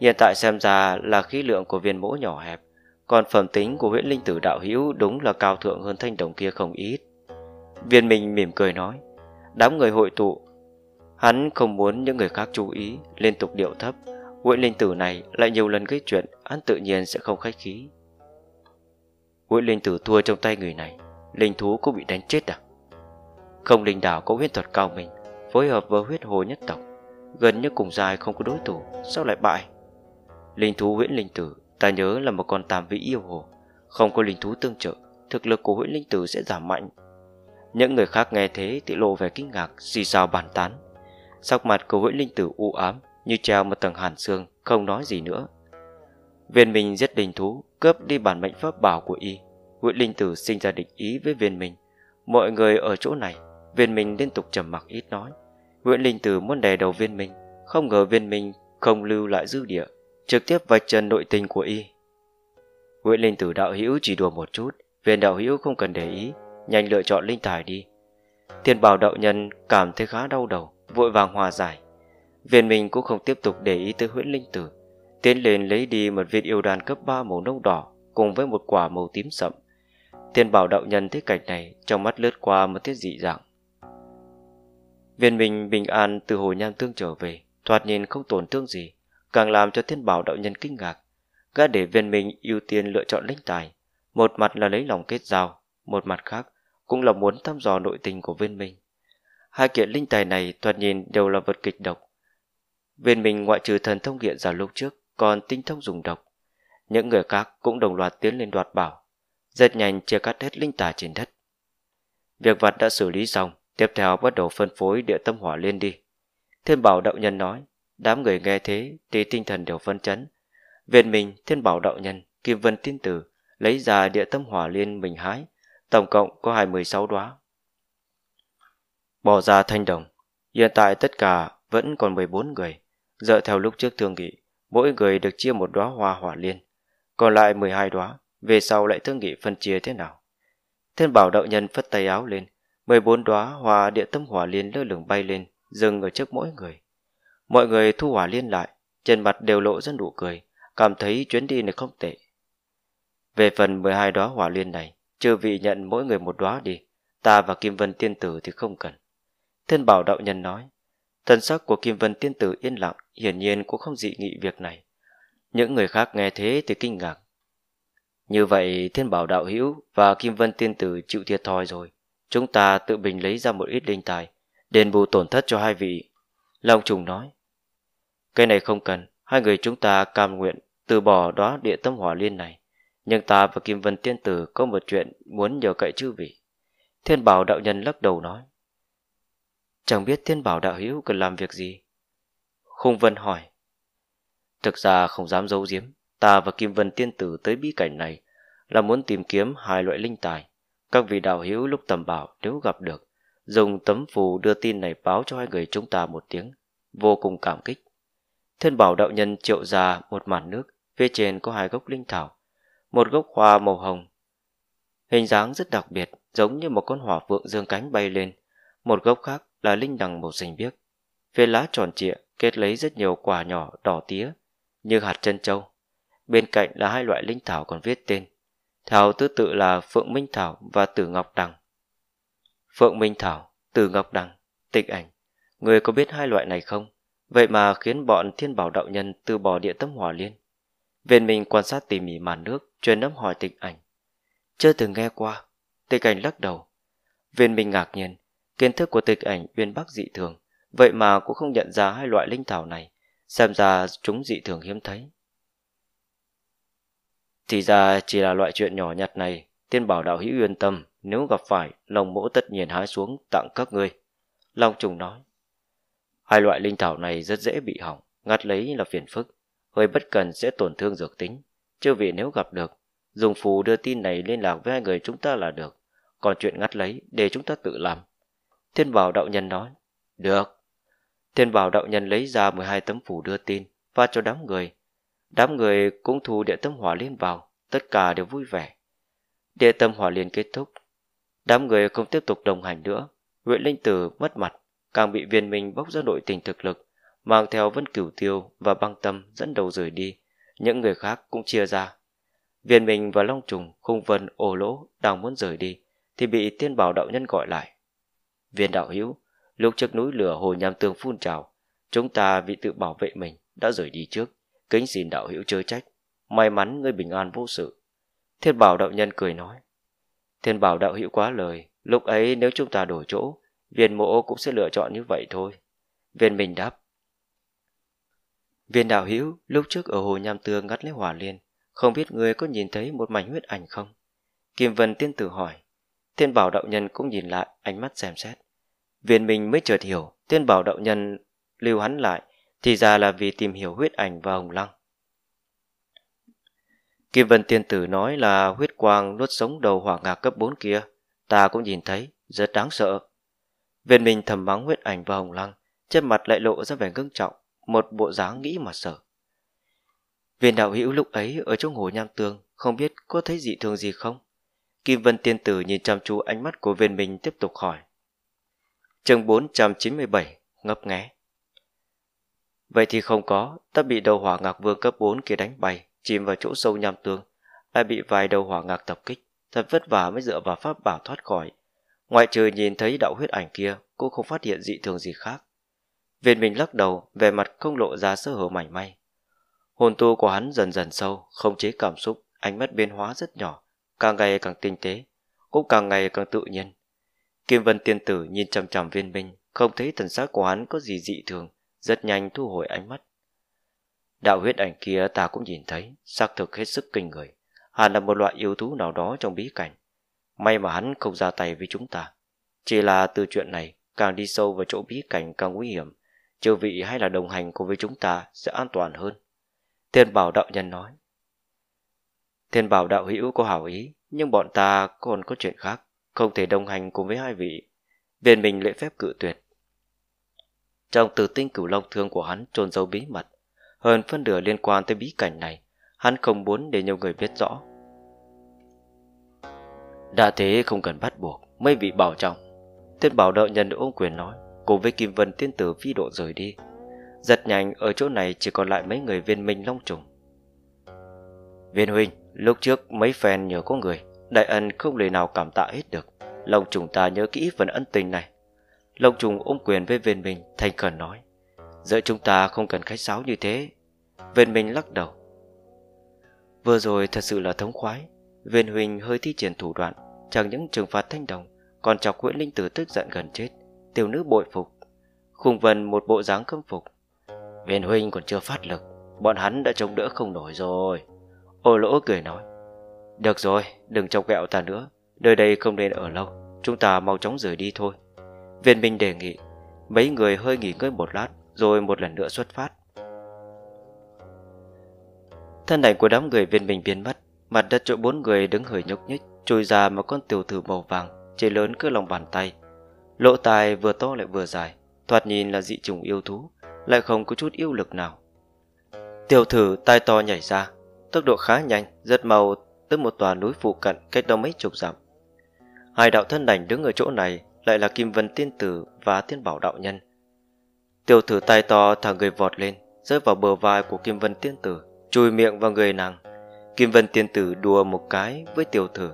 Hiện tại xem ra là khí lượng của viên mỗ nhỏ hẹp, còn phẩm tính của huyện linh tử đạo hữu đúng là cao thượng hơn thanh đồng kia không ít. Viên Minh mỉm cười nói, đám người hội tụ. Hắn không muốn những người khác chú ý, liên tục điệu thấp. Nguyễn Linh Tử này lại nhiều lần gây chuyện, hắn tự nhiên sẽ không khách khí. Nguyễn Linh Tử thua trong tay người này, linh thú cũng bị đánh chết à? Không linh đảo có huyết thuật cao mình, phối hợp với huyết hồ nhất tộc, gần như cùng dài không có đối thủ, sao lại bại? Linh thú Nguyễn Linh Tử, ta nhớ là một con tam vĩ yêu hồ, không có linh thú tương trợ, thực lực của Nguyễn Linh Tử sẽ giảm mạnh. Những người khác nghe thế thì lộ vẻ kinh ngạc, xì xào bàn tán. Sắc mặt của Nguyễn Linh Tử u ám, như treo một tầng hàn xương, không nói gì nữa. Viên Minh giết linh thú, cướp đi bản mệnh pháp bảo của y. Nguyễn Linh Tử sinh ra địch ý với Viên Minh. Mọi người ở chỗ này, Viên Minh liên tục trầm mặc ít nói. Nguyễn Linh Tử muốn đè đầu Viên Minh, không ngờ Viên Minh không lưu lại dư địa, trực tiếp vạch trần nội tình của y. Nguyễn Linh Tử đạo hữu chỉ đùa một chút, viên đạo hữu không cần để ý, nhanh lựa chọn linh tài đi. Thiên bảo đạo nhân cảm thấy khá đau đầu, vội vàng hòa giải. Viên mình cũng không tiếp tục để ý tới huyễn linh tử, tiến lên lấy đi một viên yêu đàn cấp 3 màu nâu đỏ cùng với một quả màu tím sậm. Thiên bảo đạo nhân thấy cảnh này, trong mắt lướt qua một tiết dị dạng. Viên mình bình an từ hồ nham tương trở về, thoạt nhìn không tổn thương gì, càng làm cho thiên bảo đạo nhân kinh ngạc. Gã để viên mình ưu tiên lựa chọn linh tài, một mặt là lấy lòng kết giao, một mặt khác cũng là muốn thăm dò nội tình của viên minh. Hai kiện linh tài này thoạt nhìn đều là vật kịch độc. Viên minh ngoại trừ thần thông hiện giả lúc trước, còn tinh thông dùng độc. Những người khác cũng đồng loạt tiến lên đoạt bảo, rất nhanh chia cắt hết linh tài trên đất. Việc vặt đã xử lý xong, tiếp theo bắt đầu phân phối địa tâm hỏa lên đi. Thiên bảo đạo nhân nói, đám người nghe thế thì tinh thần đều phân chấn. Viên mình, thiên bảo đạo nhân, kim vân tiên tử, lấy ra địa tâm hỏa liên mình hái, tổng cộng có 26 đóa. Bỏ ra thanh đồng, hiện tại tất cả vẫn còn 14 người, dựa theo lúc trước thương nghị, mỗi người được chia một đóa hoa hỏa liên, còn lại 12 đóa, về sau lại thương nghị phân chia thế nào. Thiên bảo đạo nhân phất tay áo lên, 14 đóa hoa địa tâm hỏa liên lơ lửng bay lên, dừng ở trước mỗi người. Mọi người thu hỏa liên lại, trên mặt đều lộ ra nụ cười, cảm thấy chuyến đi này không tệ. Về phần 12 đóa hỏa liên này, chưa vị nhận mỗi người một đóa đi, ta và Kim Vân Tiên Tử thì không cần. Thiên bảo đạo nhân nói, thần sắc của Kim Vân Tiên Tử yên lặng, hiển nhiên cũng không dị nghị việc này. Những người khác nghe thế thì kinh ngạc. Như vậy Thiên bảo đạo hữu và Kim Vân Tiên Tử chịu thiệt thòi rồi. Chúng ta tự bình lấy ra một ít linh tài, đền bù tổn thất cho hai vị. Long Trùng nói, cái này không cần, hai người chúng ta cam nguyện từ bỏ đó địa tâm hỏa liên này. Nhưng ta và Kim Vân Tiên Tử có một chuyện muốn nhờ cậy chư vị. Thiên bảo đạo nhân lắc đầu nói. Chẳng biết thiên bảo đạo hữu cần làm việc gì. Khung Vân hỏi. Thực ra không dám giấu giếm, ta và Kim Vân Tiên Tử tới bí cảnh này là muốn tìm kiếm hai loại linh tài. Các vị đạo hữu lúc tầm bảo nếu gặp được, dùng tấm phù đưa tin này báo cho hai người chúng ta một tiếng. Vô cùng cảm kích. Thiên bảo đạo nhân triệu ra một màn nước, phía trên có hai gốc linh thảo. Một gốc hoa màu hồng. Hình dáng rất đặc biệt, giống như một con hỏa phượng dương cánh bay lên. Một gốc khác là linh đằng màu xanh biếc. Phía lá tròn trịa kết lấy rất nhiều quả nhỏ đỏ tía, như hạt chân châu. Bên cạnh là hai loại linh thảo còn viết tên. Thảo tư tự là Phượng Minh Thảo và Tử Ngọc Đằng. Phượng Minh Thảo, Tử Ngọc Đằng, tịch ảnh. Người có biết hai loại này không? Vậy mà khiến bọn thiên bảo đạo nhân từ bỏ địa tâm hỏa liên. Viên mình quan sát tỉ mỉ màn nước, truyền nấm hỏi tịch ảnh. Chưa từng nghe qua. Tịch ảnh lắc đầu. Viên mình ngạc nhiên, kiến thức của tịch ảnh uyên bắc dị thường, vậy mà cũng không nhận ra hai loại linh thảo này, xem ra chúng dị thường hiếm thấy. Thì ra chỉ là loại chuyện nhỏ nhặt này, tiên bảo đạo hữu yên tâm, nếu gặp phải, lòng mỗ tất nhiên hái xuống tặng các ngươi. Long trùng nói. Hai loại linh thảo này rất dễ bị hỏng, ngắt lấy là phiền phức, hơi bất cần sẽ tổn thương dược tính. Chưa vì nếu gặp được, dùng phù đưa tin này liên lạc với hai người chúng ta là được, còn chuyện ngắt lấy để chúng ta tự làm. Thiên bảo đạo nhân nói. Được. Thiên bảo đạo nhân lấy ra 12 tấm phù đưa tin, và cho đám người, Đám người cũng thu địa tâm hỏa liên vào, tất cả đều vui vẻ. Địa tâm hỏa liên kết thúc. Đám người không tiếp tục đồng hành nữa. huyện Linh Tử mất mặt, càng bị viên minh bốc ra nội tình thực lực, mang theo Vân Cửu Tiêu và băng tâm dẫn đầu rời đi. Những người khác cũng chia ra. Viên Minh và Long Trùng, Khung Vân, Ổ Lỗ đang muốn rời đi, thì bị tiên bảo đạo nhân gọi lại. Viên đạo hữu, lúc trước núi lửa hồ nham tương phun trào, chúng ta vì tự bảo vệ mình đã rời đi trước. Kính xin đạo hữu chớ trách. May mắn ngươi bình an vô sự. Thiên bảo đạo nhân cười nói. Thiên bảo đạo hữu quá lời. Lúc ấy nếu chúng ta đổi chỗ, viên mộ cũng sẽ lựa chọn như vậy thôi. Viên mình đáp. Viên đạo hữu lúc trước ở hồ Nham Tương ngắt lấy hỏa liên, không biết người có nhìn thấy một mảnh huyết ảnh không? Kim Vân tiên tử hỏi. Thiên bảo đạo nhân cũng nhìn lại, ánh mắt xem xét. Viên mình mới chợt hiểu, thiên bảo đạo nhân lưu hắn lại, thì ra là vì tìm hiểu huyết ảnh và hồng lăng. Kim Vân Tiên Tử nói là huyết quang nuốt sống đầu hỏa ngạc cấp 4 kia, ta cũng nhìn thấy, rất đáng sợ. Viên Minh thầm mắng huyết ảnh và hồng lăng, trên mặt lại lộ ra vẻ ngưng trọng, một bộ dáng nghĩ mà sợ. Viên đạo hữu lúc ấy ở trong hồ nham tương, không biết có thấy dị thường gì không? Kim Vân Tiên Tử nhìn chăm chú ánh mắt của viên Minh tiếp tục hỏi. chương 497, ngấp nghé. Vậy thì không có, ta bị đầu hỏa ngạc vương cấp 4 kia đánh bay, chìm vào chỗ sâu nham tương, lại bị vài đầu hỏa ngạc tập kích, thật vất vả mới dựa vào pháp bảo thoát khỏi. Ngoại trừ nhìn thấy đạo huyết ảnh kia, cô không phát hiện dị thường gì khác. Viên mình lắc đầu, về mặt không lộ ra sơ hở mảnh may. Hồn tu của hắn dần dần sâu, không chế cảm xúc, ánh mắt biến hóa rất nhỏ, càng ngày càng tinh tế, cũng càng ngày càng tự nhiên. Kim Vân Tiên Tử nhìn chằm chằm viên minh, không thấy thần sắc của hắn có gì dị thường, rất nhanh thu hồi ánh mắt. Đạo huyết ảnh kia ta cũng nhìn thấy, xác thực hết sức kinh người. Hẳn là một loại yêu thú nào đó trong bí cảnh. May mà hắn không ra tay với chúng ta. Chỉ là từ chuyện này, càng đi sâu vào chỗ bí cảnh càng nguy hiểm. Chư vị hay là đồng hành cùng với chúng ta sẽ an toàn hơn. Thiên bảo đạo nhân nói. Thiên bảo đạo hữu có hảo ý, nhưng bọn ta còn có chuyện khác, không thể đồng hành cùng với hai vị. Viên mình lễ phép cự tuyệt. Trong từ tinh cửu long thương của hắn trôn giấu bí mật, hơn phân nửa liên quan tới bí cảnh này, hắn không muốn để nhiều người biết rõ. Đã thế không cần bắt buộc, mới bị bảo trọng. tiên bảo đợi nhân ôm quyền nói, cùng với Kim Vân tiên tử phi độ rời đi. Giật nhanh ở chỗ này chỉ còn lại mấy người viên minh long trùng. Viên huynh, lúc trước mấy phen nhờ có người, đại ân không lời nào cảm tạ hết được. Long trùng ta nhớ kỹ phần ân tình này. Long trùng ôm quyền với viên minh thành khẩn nói Giữa chúng ta không cần khách sáo như thế Viên minh lắc đầu Vừa rồi thật sự là thống khoái Viên Huỳnh hơi thi triển thủ đoạn Chẳng những trừng phạt thanh đồng Còn chọc Nguyễn Linh Tử tức giận gần chết Tiểu nữ bội phục Khung vân một bộ dáng khâm phục. Viên Huỳnh còn chưa phát lực Bọn hắn đã chống đỡ không nổi rồi. Ô lỗ cười nói Được rồi, đừng chọc ghẹo ta nữa Nơi đây không nên ở lâu Chúng ta mau chóng rời đi thôi. Viên Minh đề nghị mấy người hơi nghỉ ngơi một lát rồi một lần nữa xuất phát. Thân ảnh của đám người viên minh biến mất, Mặt đất chỗ bốn người đứng hơi nhúc nhích, trôi ra một con tiểu thử màu vàng, chỉ lớn cứ lòng bàn tay. Lỗ tai vừa to lại vừa dài, thoạt nhìn là dị trùng yêu thú, lại không có chút yêu lực nào. Tiểu thử tai to nhảy ra, tốc độ khá nhanh, rất mau tới một tòa núi phụ cận cách đó mấy chục dặm. Hai đạo thân đảnh đứng ở chỗ này lại là Kim Vân Tiên Tử và Tiên Bảo Đạo Nhân. Tiểu thử tay to thả người vọt lên, rơi vào bờ vai của Kim Vân Tiên Tử, chui miệng vào người nàng. Kim Vân Tiên Tử đùa một cái với tiểu thử,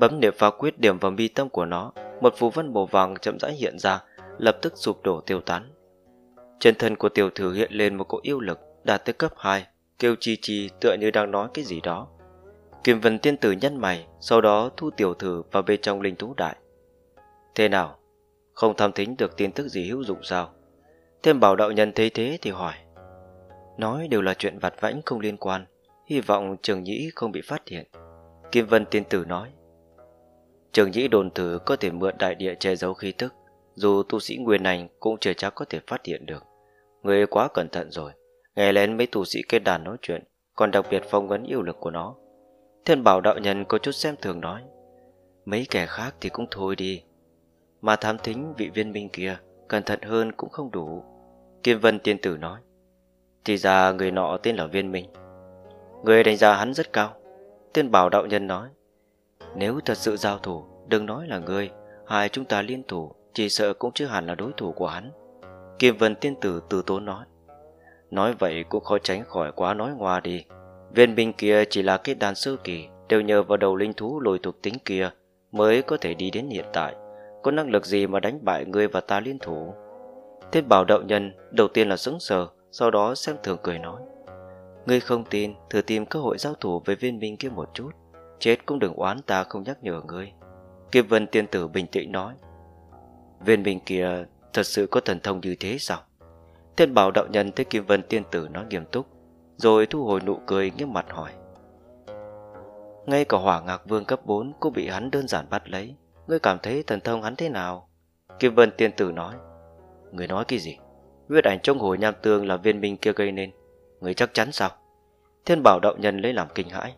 bấm niệm phá quyết điểm vào mi tâm của nó, một phù văn màu vàng chậm rãi hiện ra, lập tức sụp đổ tiêu tán. Chân thân của tiểu thử hiện lên một cỗ yêu lực đạt tới cấp 2, kêu chi chi tựa như đang nói cái gì đó. Kim Vân Tiên Tử nhăn mày, sau đó thu tiểu thử vào bên trong linh thú đại. Thế nào? Không tham thính được tin tức gì hữu dụng sao? Thêm bảo đạo nhân thấy thế thì hỏi. Nói đều là chuyện vặt vãnh không liên quan, hy vọng trường nhĩ không bị phát hiện. Kim Vân Tiên Tử nói. Trường nhĩ đồn thử có thể mượn đại địa che giấu khí tức, dù tu sĩ nguyên ảnh cũng chưa chắc có thể phát hiện được. Người quá cẩn thận rồi, nghe lén mấy tu sĩ kết đàn nói chuyện, còn đặc biệt phong vấn yêu lực của nó. Thiên bảo đạo nhân có chút xem thường nói. Mấy kẻ khác thì cũng thôi đi, mà thám thính vị viên minh kia Cẩn thận hơn cũng không đủ Kim Vân tiên tử nói Thì ra người nọ tên là viên minh Người đánh giá hắn rất cao. Tiên bảo đạo nhân nói, Nếu thật sự giao thủ, Đừng nói là người, Hai chúng ta liên thủ, Chỉ sợ cũng chưa hẳn là đối thủ của hắn. Kim Vân tiên tử từ tốn nói Nói vậy cũng khó tránh khỏi quá nói ngoa đi. Viên binh kia chỉ là kết đàn sơ kỳ, Đều nhờ vào đầu linh thú lồi thuộc tính kia Mới có thể đi đến hiện tại. Có năng lực gì mà đánh bại ngươi và ta liên thủ? Thiên bảo đạo nhân Đầu tiên là sững sờ, Sau đó xem thường cười nói Ngươi không tin, Thử tìm cơ hội giao thủ với viên minh kia một chút Chết cũng đừng oán ta không nhắc nhở ngươi Kiếp vân tiên tử bình tĩnh nói Viên minh kia Thật sự có thần thông như thế sao Thiên bảo đạo nhân thấy Kim Vân tiên tử nói nghiêm túc, Rồi thu hồi nụ cười nghiêm mặt hỏi Ngay cả hỏa ngạc vương cấp 4 Cũng bị hắn đơn giản bắt lấy Ngươi cảm thấy thần thông hắn thế nào? Kim Vân tiên tử nói. Ngươi nói cái gì? Huyết ảnh trong hồ nham tương là viên minh kia gây nên người chắc chắn sao? Thiên bảo đạo nhân lấy làm kinh hãi.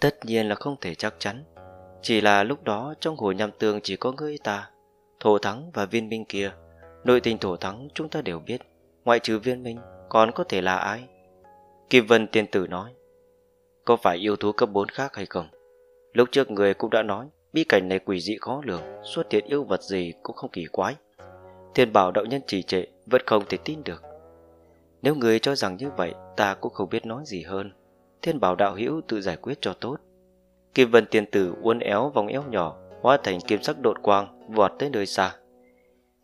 Tất nhiên là không thể chắc chắn. Chỉ là lúc đó trong hồ nham tương chỉ có ngươi ta, thổ thắng và viên minh kia. Nội tình thổ thắng chúng ta đều biết. Ngoại trừ viên minh, còn có thể là ai? Kim Vân tiên tử nói. Có phải yêu thú cấp 4 khác hay không? Lúc trước người cũng đã nói bi cảnh này quỷ dị khó lường Xuất hiện yêu vật gì cũng không kỳ quái Thiên bảo đạo nhân trì trệ Vẫn không thể tin được nếu người cho rằng như vậy, Ta cũng không biết nói gì hơn. Thiên bảo đạo hữu tự giải quyết cho tốt. Kim vân tiên tử uốn éo vòng éo nhỏ, Hóa thành kim sắc đột quang, Vọt tới nơi xa.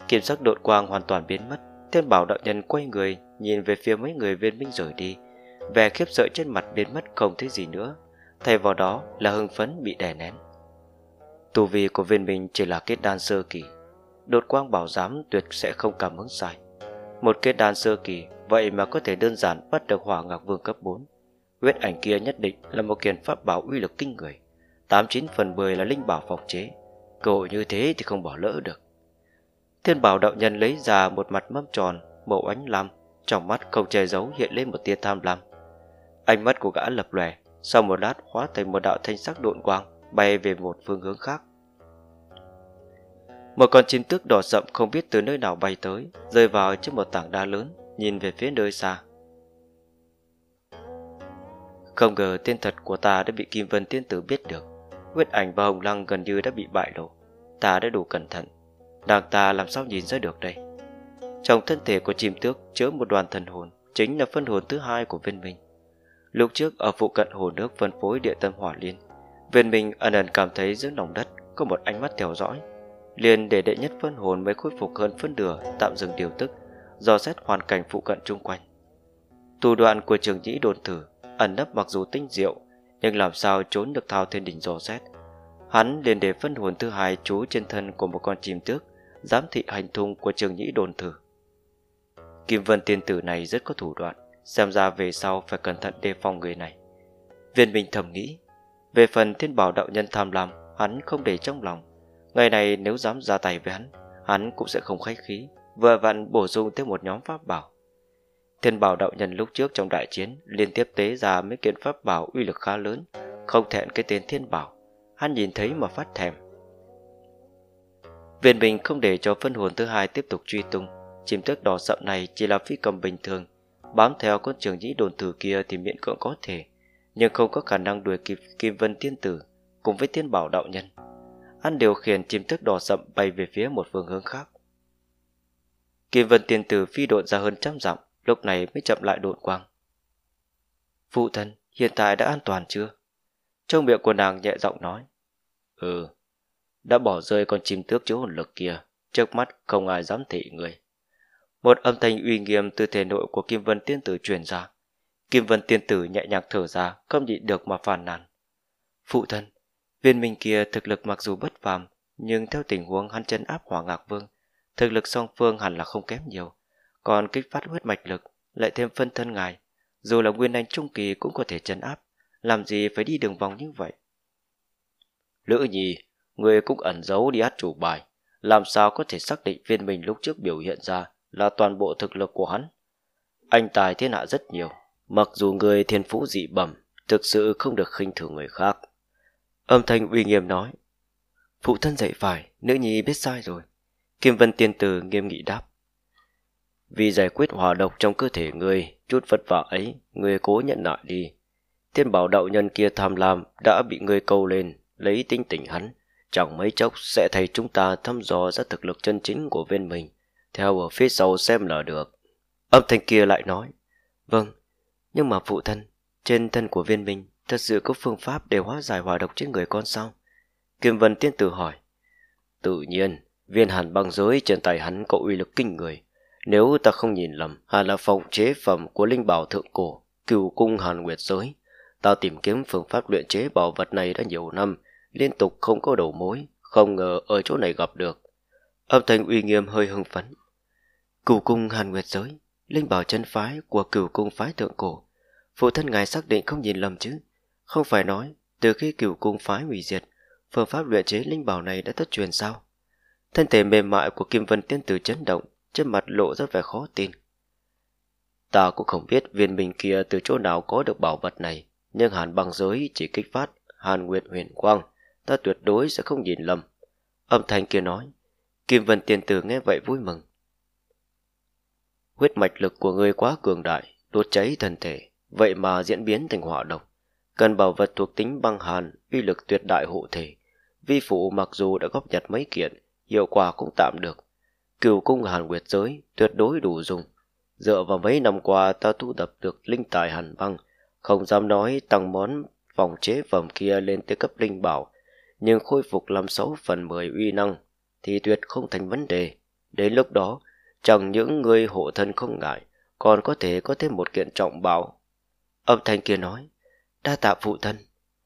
Kim sắc đột quang hoàn toàn biến mất. Thiên bảo đạo nhân quay người, Nhìn về phía mấy người viên minh rời đi. Vẻ khiếp sợ trên mặt biến mất không thấy gì nữa. Thay vào đó là hưng phấn bị đè nén. Tu vi của viên minh chỉ là kết đan sơ kỳ. Đột quang bảo giám tuyệt sẽ không cảm hứng sai. Một kết đan sơ kỳ Vậy mà có thể đơn giản bắt được hỏa ngạc vương cấp 4 Huyết ảnh kia nhất định là một kiện pháp bảo uy lực kinh người. 89 phần 10 là linh bảo phòng chế. Cơ hội như thế thì không bỏ lỡ được. Thiên bảo đạo nhân lấy ra một mặt mâm tròn Màu ánh lam Trong mắt không che giấu hiện lên một tia tham lam. Ánh mắt của gã lập lòe Sau một lát hóa thành một đạo thanh sắc độn quang bay về một phương hướng khác. Một con chim tước đỏ rậm không biết từ nơi nào bay tới, rơi vào trước một tảng đá lớn, nhìn về phía nơi xa. Không ngờ tên thật của ta đã bị Kim Vân Tiên Tử biết được. Huyết ảnh và Hồng Lăng gần như đã bị bại lộ. Ta đã đủ cẩn thận. Nàng ta làm sao nhìn ra được đây? Trong thân thể của chim tước chứa một đoàn thần hồn, chính là phân hồn thứ hai của viên minh. Lúc trước ở phụ cận hồ nước phân phối địa tâm hỏa liên, Viên Minh ẩn ẩn cảm thấy dưới lòng đất có một ánh mắt theo dõi. Liền để đệ nhất phân hồn mới khôi phục hơn phân nửa tạm dừng điều tức, dò xét hoàn cảnh phụ cận chung quanh. Thủ đoạn của trường nhĩ đồn thử ẩn nấp mặc dù tinh diệu, nhưng làm sao trốn được thao thiên đỉnh dò xét. Hắn liền để phân hồn thứ hai trú trên thân của một con chim tước, giám thị hành tung của trường nhĩ đồn thử. Kim Vân tiên tử này rất có thủ đoạn, xem ra về sau phải cẩn thận đề phòng người này. Viên Minh thầm nghĩ, về phần thiên bảo đạo nhân tham lam, hắn không để trong lòng. Ngày này nếu dám ra tay với hắn, hắn cũng sẽ không khách khí, vừa vặn bổ sung thêm một nhóm pháp bảo. Thiên bảo đạo nhân lúc trước trong đại chiến liên tiếp tế ra mấy kiện pháp bảo uy lực khá lớn, không thẹn cái tên thiên bảo. Hắn nhìn thấy mà phát thèm. Viện Bình không để cho phân hồn thứ hai tiếp tục truy tung. Chim tước đỏ sậm này chỉ là phi cầm bình thường, bám theo con trường nhĩ đồn tử kia thì miễn cưỡng có thể, nhưng không có khả năng đuổi kịp Kim Vân Tiên Tử cùng với Thiên Bảo Đạo Nhân. Hắn điều khiển chim tước đỏ sậm bay về phía một phương hướng khác. Kim Vân Tiên Tử phi độn ra hơn trăm dặm, lúc này mới chậm lại độn quang. Phụ thân, hiện tại đã an toàn chưa? Trong miệng của nàng nhẹ giọng nói. Ừ, đã bỏ rơi con chim tước chứa hồn lực kia, trước mắt không ai dám thị người. Một âm thanh uy nghiêm từ thể nội của Kim Vân Tiên Tử truyền ra. Kim Vân Tiên Tử nhẹ nhàng thở ra, không nhịn được mà phàn nàn. Phụ thân, viên minh kia thực lực mặc dù bất phàm, nhưng theo tình huống hắn chân áp hỏa ngạc vương, thực lực song phương hẳn là không kém nhiều. Còn kích phát huyết mạch lực, lại thêm phân thân ngài, dù là nguyên anh trung kỳ cũng có thể chấn áp, làm gì phải đi đường vòng như vậy. Lữ nhì, người cũng ẩn giấu đi át chủ bài, làm sao có thể xác định viên mình lúc trước biểu hiện ra là toàn bộ thực lực của hắn. Anh tài thiên hạ rất nhiều, mặc dù người thiên phú dị bẩm, thực sự không được khinh thường người khác. Âm thanh uy nghiêm nói, phụ thân dạy phải, nữ nhi biết sai rồi. Kim Vân Tiên Tử nghiêm nghị đáp. Vì giải quyết hòa độc trong cơ thể người, chút vất vả ấy, người cố nhận lại đi. Thiên bảo đạo nhân kia tham lam đã bị người câu lên, lấy tinh tỉnh hắn. Chẳng mấy chốc sẽ thấy chúng ta thăm dò ra thực lực chân chính của bên mình theo ở phía sau xem là được. Âm thanh kia lại nói, vâng, nhưng mà phụ thân, trên thân của viên mình thật sự có phương pháp để hóa giải hỏa độc trên người con sao? Kim Vân tiên tử hỏi, tự nhiên, viên hàn băng giới trên tay hắn có uy lực kinh người. Nếu ta không nhìn lầm, hẳn là phòng chế phẩm của linh bảo thượng cổ, cửu cung hàn nguyệt giới. Ta tìm kiếm phương pháp luyện chế bảo vật này đã nhiều năm, liên tục không có đầu mối, không ngờ ở chỗ này gặp được. Âm thanh uy nghiêm hơi hưng phấn. Cửu cung hàn nguyệt giới, linh bảo chân phái của cửu cung phái thượng cổ. Phụ thân ngài xác định không nhìn lầm chứ. Không phải nói, từ khi cửu cung phái hủy diệt, phương pháp luyện chế linh bảo này đã thất truyền sao? Thân thể mềm mại của Kim Vân Tiên Tử chấn động, trên mặt lộ rất vẻ khó tin. Ta cũng không biết viên minh kia từ chỗ nào có được bảo vật này, nhưng hàn băng giới chỉ kích phát hàn nguyệt huyền quang, ta tuyệt đối sẽ không nhìn lầm. Âm thanh kia nói, Kim Vân Tiên Tử nghe vậy vui mừng. Huyết mạch lực của ngươi quá cường đại, đốt cháy thân thể, vậy mà diễn biến thành hỏa độc. Cần bảo vật thuộc tính băng hàn, uy lực tuyệt đại hộ thể. Vi phụ mặc dù đã góp nhặt mấy kiện, hiệu quả cũng tạm được. Cửu cung hàn nguyệt giới tuyệt đối đủ dùng. Dựa vào mấy năm qua ta thu tập được linh tài hàn băng, không dám nói tăng món phòng chế phẩm kia lên tới cấp linh bảo, nhưng khôi phục làm sáu phần mười uy năng thì tuyệt không thành vấn đề. Đến lúc đó, Chẳng những người hộ thân không ngại, còn có thể có thêm một kiện trọng bảo. Âm thanh kia nói, đa tạ phụ thân.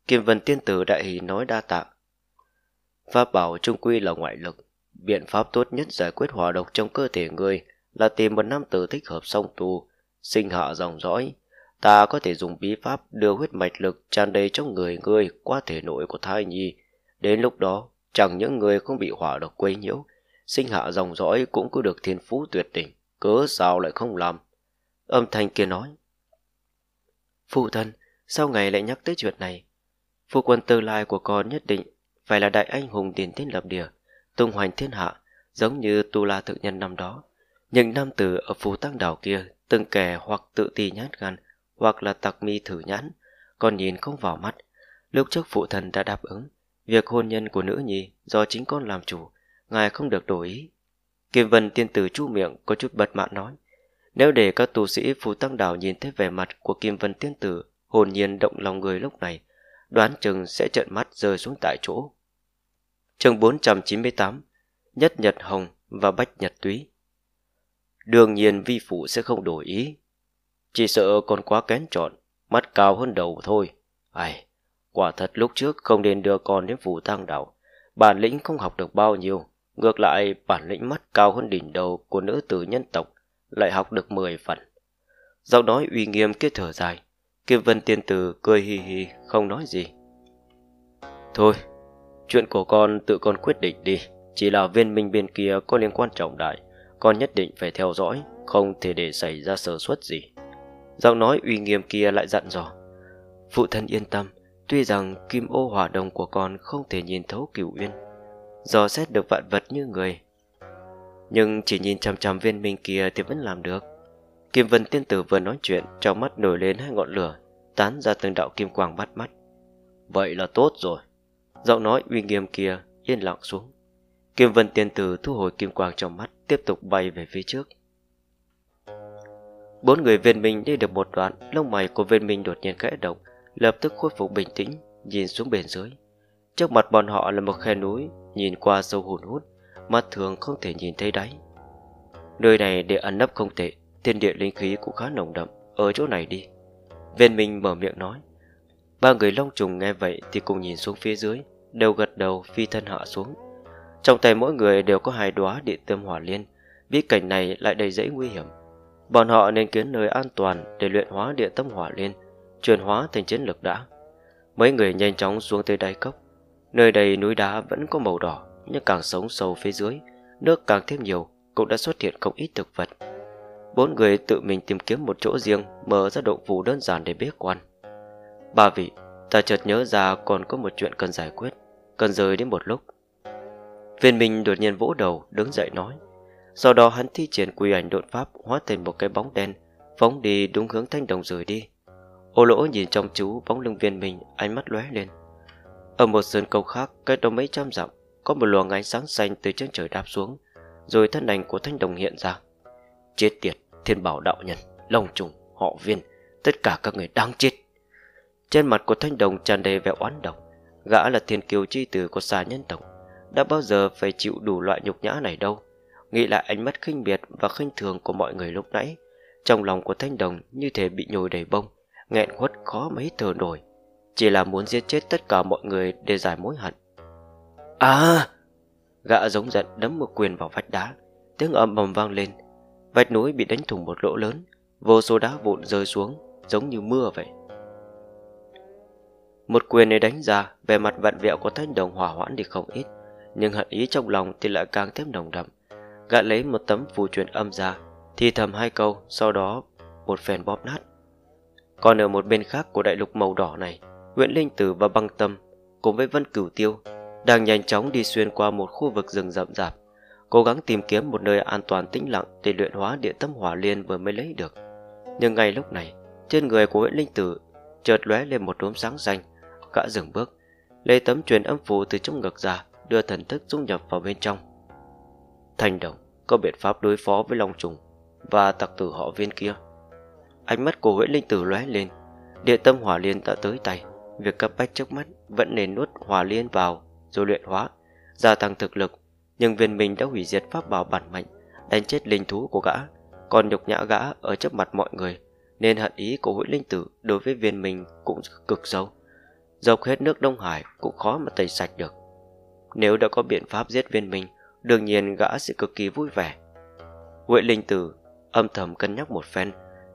Kim Vân Tiên Tử đại hỷ nói đa tạ. Pháp bảo trung quy là ngoại lực. Biện pháp tốt nhất giải quyết hỏa độc trong cơ thể người là tìm một nam tử thích hợp song tu, sinh hạ dòng dõi. Ta có thể dùng bí pháp đưa huyết mạch lực tràn đầy trong người ngươi qua thể nội của thai nhi. Đến lúc đó, chẳng những người không bị hỏa độc quấy nhiễu, sinh hạ dòng dõi cũng có được thiên phú tuyệt đỉnh, cớ sao lại không làm? Âm thanh kia nói. Phụ thân, sao ngày lại nhắc tới chuyện này? Phu quân tương lai của con nhất định phải là đại anh hùng tiền thiên lập địa, tung hoành thiên hạ, giống như tu la thượng nhân năm đó. Những nam tử ở phú tăng đảo kia, từng kẻ hoặc tự ti nhát gan, hoặc là tặc mi thử nhãn, còn nhìn không vào mắt. Lúc trước phụ thần đã đáp ứng, việc hôn nhân của nữ nhi do chính con làm chủ, ngài không được đổi ý. Kim Vân tiên tử chu miệng có chút bật mạn nói. Nếu để các tu sĩ phù tăng đảo nhìn thấy vẻ mặt của Kim Vân tiên tử hồn nhiên động lòng người lúc này, đoán chừng sẽ trợn mắt rơi xuống tại chỗ chương 498 Nhất Nhật Hồng và Bách Nhật Túy Đương nhiên vi phụ sẽ không đổi ý. Chỉ sợ còn quá kén chọn, mắt cao hơn đầu thôi. Ai, quả thật lúc trước không nên đưa con đến phủ tăng đảo. Bản lĩnh không học được bao nhiêu, Ngược lại, bản lĩnh mắt cao hơn đỉnh đầu của nữ tử nhân tộc lại học được 10 phần. Giọng nói uy nghiêm kia thở dài, Kim Vân Tiên Tử cười hi hi, không nói gì. Thôi, chuyện của con tự con quyết định đi, chỉ là viên minh bên kia có liên quan trọng đại, con nhất định phải theo dõi, không thể để xảy ra sơ suất gì. Giọng nói uy nghiêm kia lại dặn dò. Phụ thân yên tâm, tuy rằng kim ô hỏa đồng của con không thể nhìn thấu cửu uyên, dò xét được vạn vật như người. Nhưng chỉ nhìn chằm chằm viên minh kia thì vẫn làm được. Kim Vân Tiên Tử vừa nói chuyện, trong mắt nổi lên hai ngọn lửa, tán ra từng đạo kim quang bắt mắt. Vậy là tốt rồi. Giọng nói uy nghiêm kia yên lặng xuống. Kim Vân Tiên Tử thu hồi kim quang trong mắt, tiếp tục bay về phía trước. Bốn người viên minh đi được một đoạn, lông mày của viên minh đột nhiên khẽ động, lập tức khôi phục bình tĩnh, nhìn xuống bên dưới. Trước mặt bọn họ là một khe núi, nhìn qua sâu hùn hút, mắt thường không thể nhìn thấy đáy. Nơi này để ẩn nấp không tệ, thiên địa linh khí cũng khá nồng đậm, ở chỗ này đi. Viên Minh mở miệng nói. Ba người long trùng nghe vậy thì cùng nhìn xuống phía dưới, đều gật đầu phi thân hạ xuống. Trong tay mỗi người đều có hai đóa địa tâm hỏa liên, Biết cảnh này lại đầy dẫy nguy hiểm. Bọn họ nên kiến nơi an toàn để luyện hóa địa tâm hỏa liên, chuyển hóa thành chiến lực đã. Mấy người nhanh chóng xuống tới đáy cốc. Nơi đây núi đá vẫn có màu đỏ, nhưng càng sống sâu phía dưới, nước càng thêm nhiều, cũng đã xuất hiện không ít thực vật. Bốn người tự mình tìm kiếm một chỗ riêng, mở ra động phủ đơn giản để bế quan. Ba vị, ta chợt nhớ ra còn có một chuyện cần giải quyết, cần rời đến một lúc. Viên Minh đột nhiên vỗ đầu, đứng dậy nói. Sau đó hắn thi triển quy ảnh đột pháp hóa thành một cái bóng đen, phóng đi đúng hướng thanh đồng rời đi. Ô lỗ nhìn trong chú bóng lưng viên Minh, ánh mắt lóe lên. Ở một sườn cầu khác, cách đó mấy trăm dặm, có một luồng ánh sáng xanh từ trên trời đáp xuống, rồi thân ảnh của thanh đồng hiện ra. Chết tiệt, thiên bảo đạo nhân, long trùng, họ viên, tất cả các người đang chết. Trên mặt của thanh đồng tràn đầy vẻ oán độc, gã là thiên kiều chi tử của xà nhân tộc, đã bao giờ phải chịu đủ loại nhục nhã này đâu. Nghĩ lại ánh mắt khinh biệt và khinh thường của mọi người lúc nãy, trong lòng của thanh đồng như thể bị nhồi đầy bông, nghẹn khuất khó mấy thở nổi. Chỉ là muốn giết chết tất cả mọi người để giải mối hận. À! Gã giống giận đấm một quyền vào vách đá, tiếng ầm ầm vang lên. Vách núi bị đánh thủng một lỗ lớn, vô số đá vụn rơi xuống, giống như mưa vậy. Một quyền này đánh ra, về mặt vặn vẹo của thanh đồng hỏa hoãn thì không ít, nhưng hận ý trong lòng thì lại càng thêm nồng đậm. Gã lấy một tấm phù truyền âm ra, thì thầm hai câu, sau đó một phèn bóp nát. Còn ở một bên khác của đại lục màu đỏ này, Nguyễn Linh Tử và Băng Tâm cùng với Vân Cửu Tiêu đang nhanh chóng đi xuyên qua một khu vực rừng rậm rạp, cố gắng tìm kiếm một nơi an toàn tĩnh lặng để luyện hóa địa tâm hỏa liên vừa mới lấy được. Nhưng ngay lúc này, trên người của Nguyễn Linh Tử chợt lóe lên một đốm sáng xanh, gã dừng bước, lấy tấm truyền âm phù từ trong ngực ra, đưa thần thức dung nhập vào bên trong. Thành đồng có biện pháp đối phó với Long Trùng và tặc tử họ viên kia. Ánh mắt của Nguyễn Linh Tử lóe lên, địa tâm hỏa liên đã tới tay. Việc cấp bách trước mắt vẫn nên nuốt hỏa liên vào rồi luyện hóa, gia tăng thực lực. Nhưng viên mình đã hủy diệt pháp bảo bản mệnh, đánh chết linh thú của gã, còn nhục nhã gã ở trước mặt mọi người, nên hận ý của Nguyễn Linh Tử đối với viên mình cũng cực sâu. Dọc hết nước Đông Hải cũng khó mà tẩy sạch được. Nếu đã có biện pháp giết viên minh, đương nhiên gã sẽ cực kỳ vui vẻ. Huệ Linh Tử âm thầm cân nhắc một phen,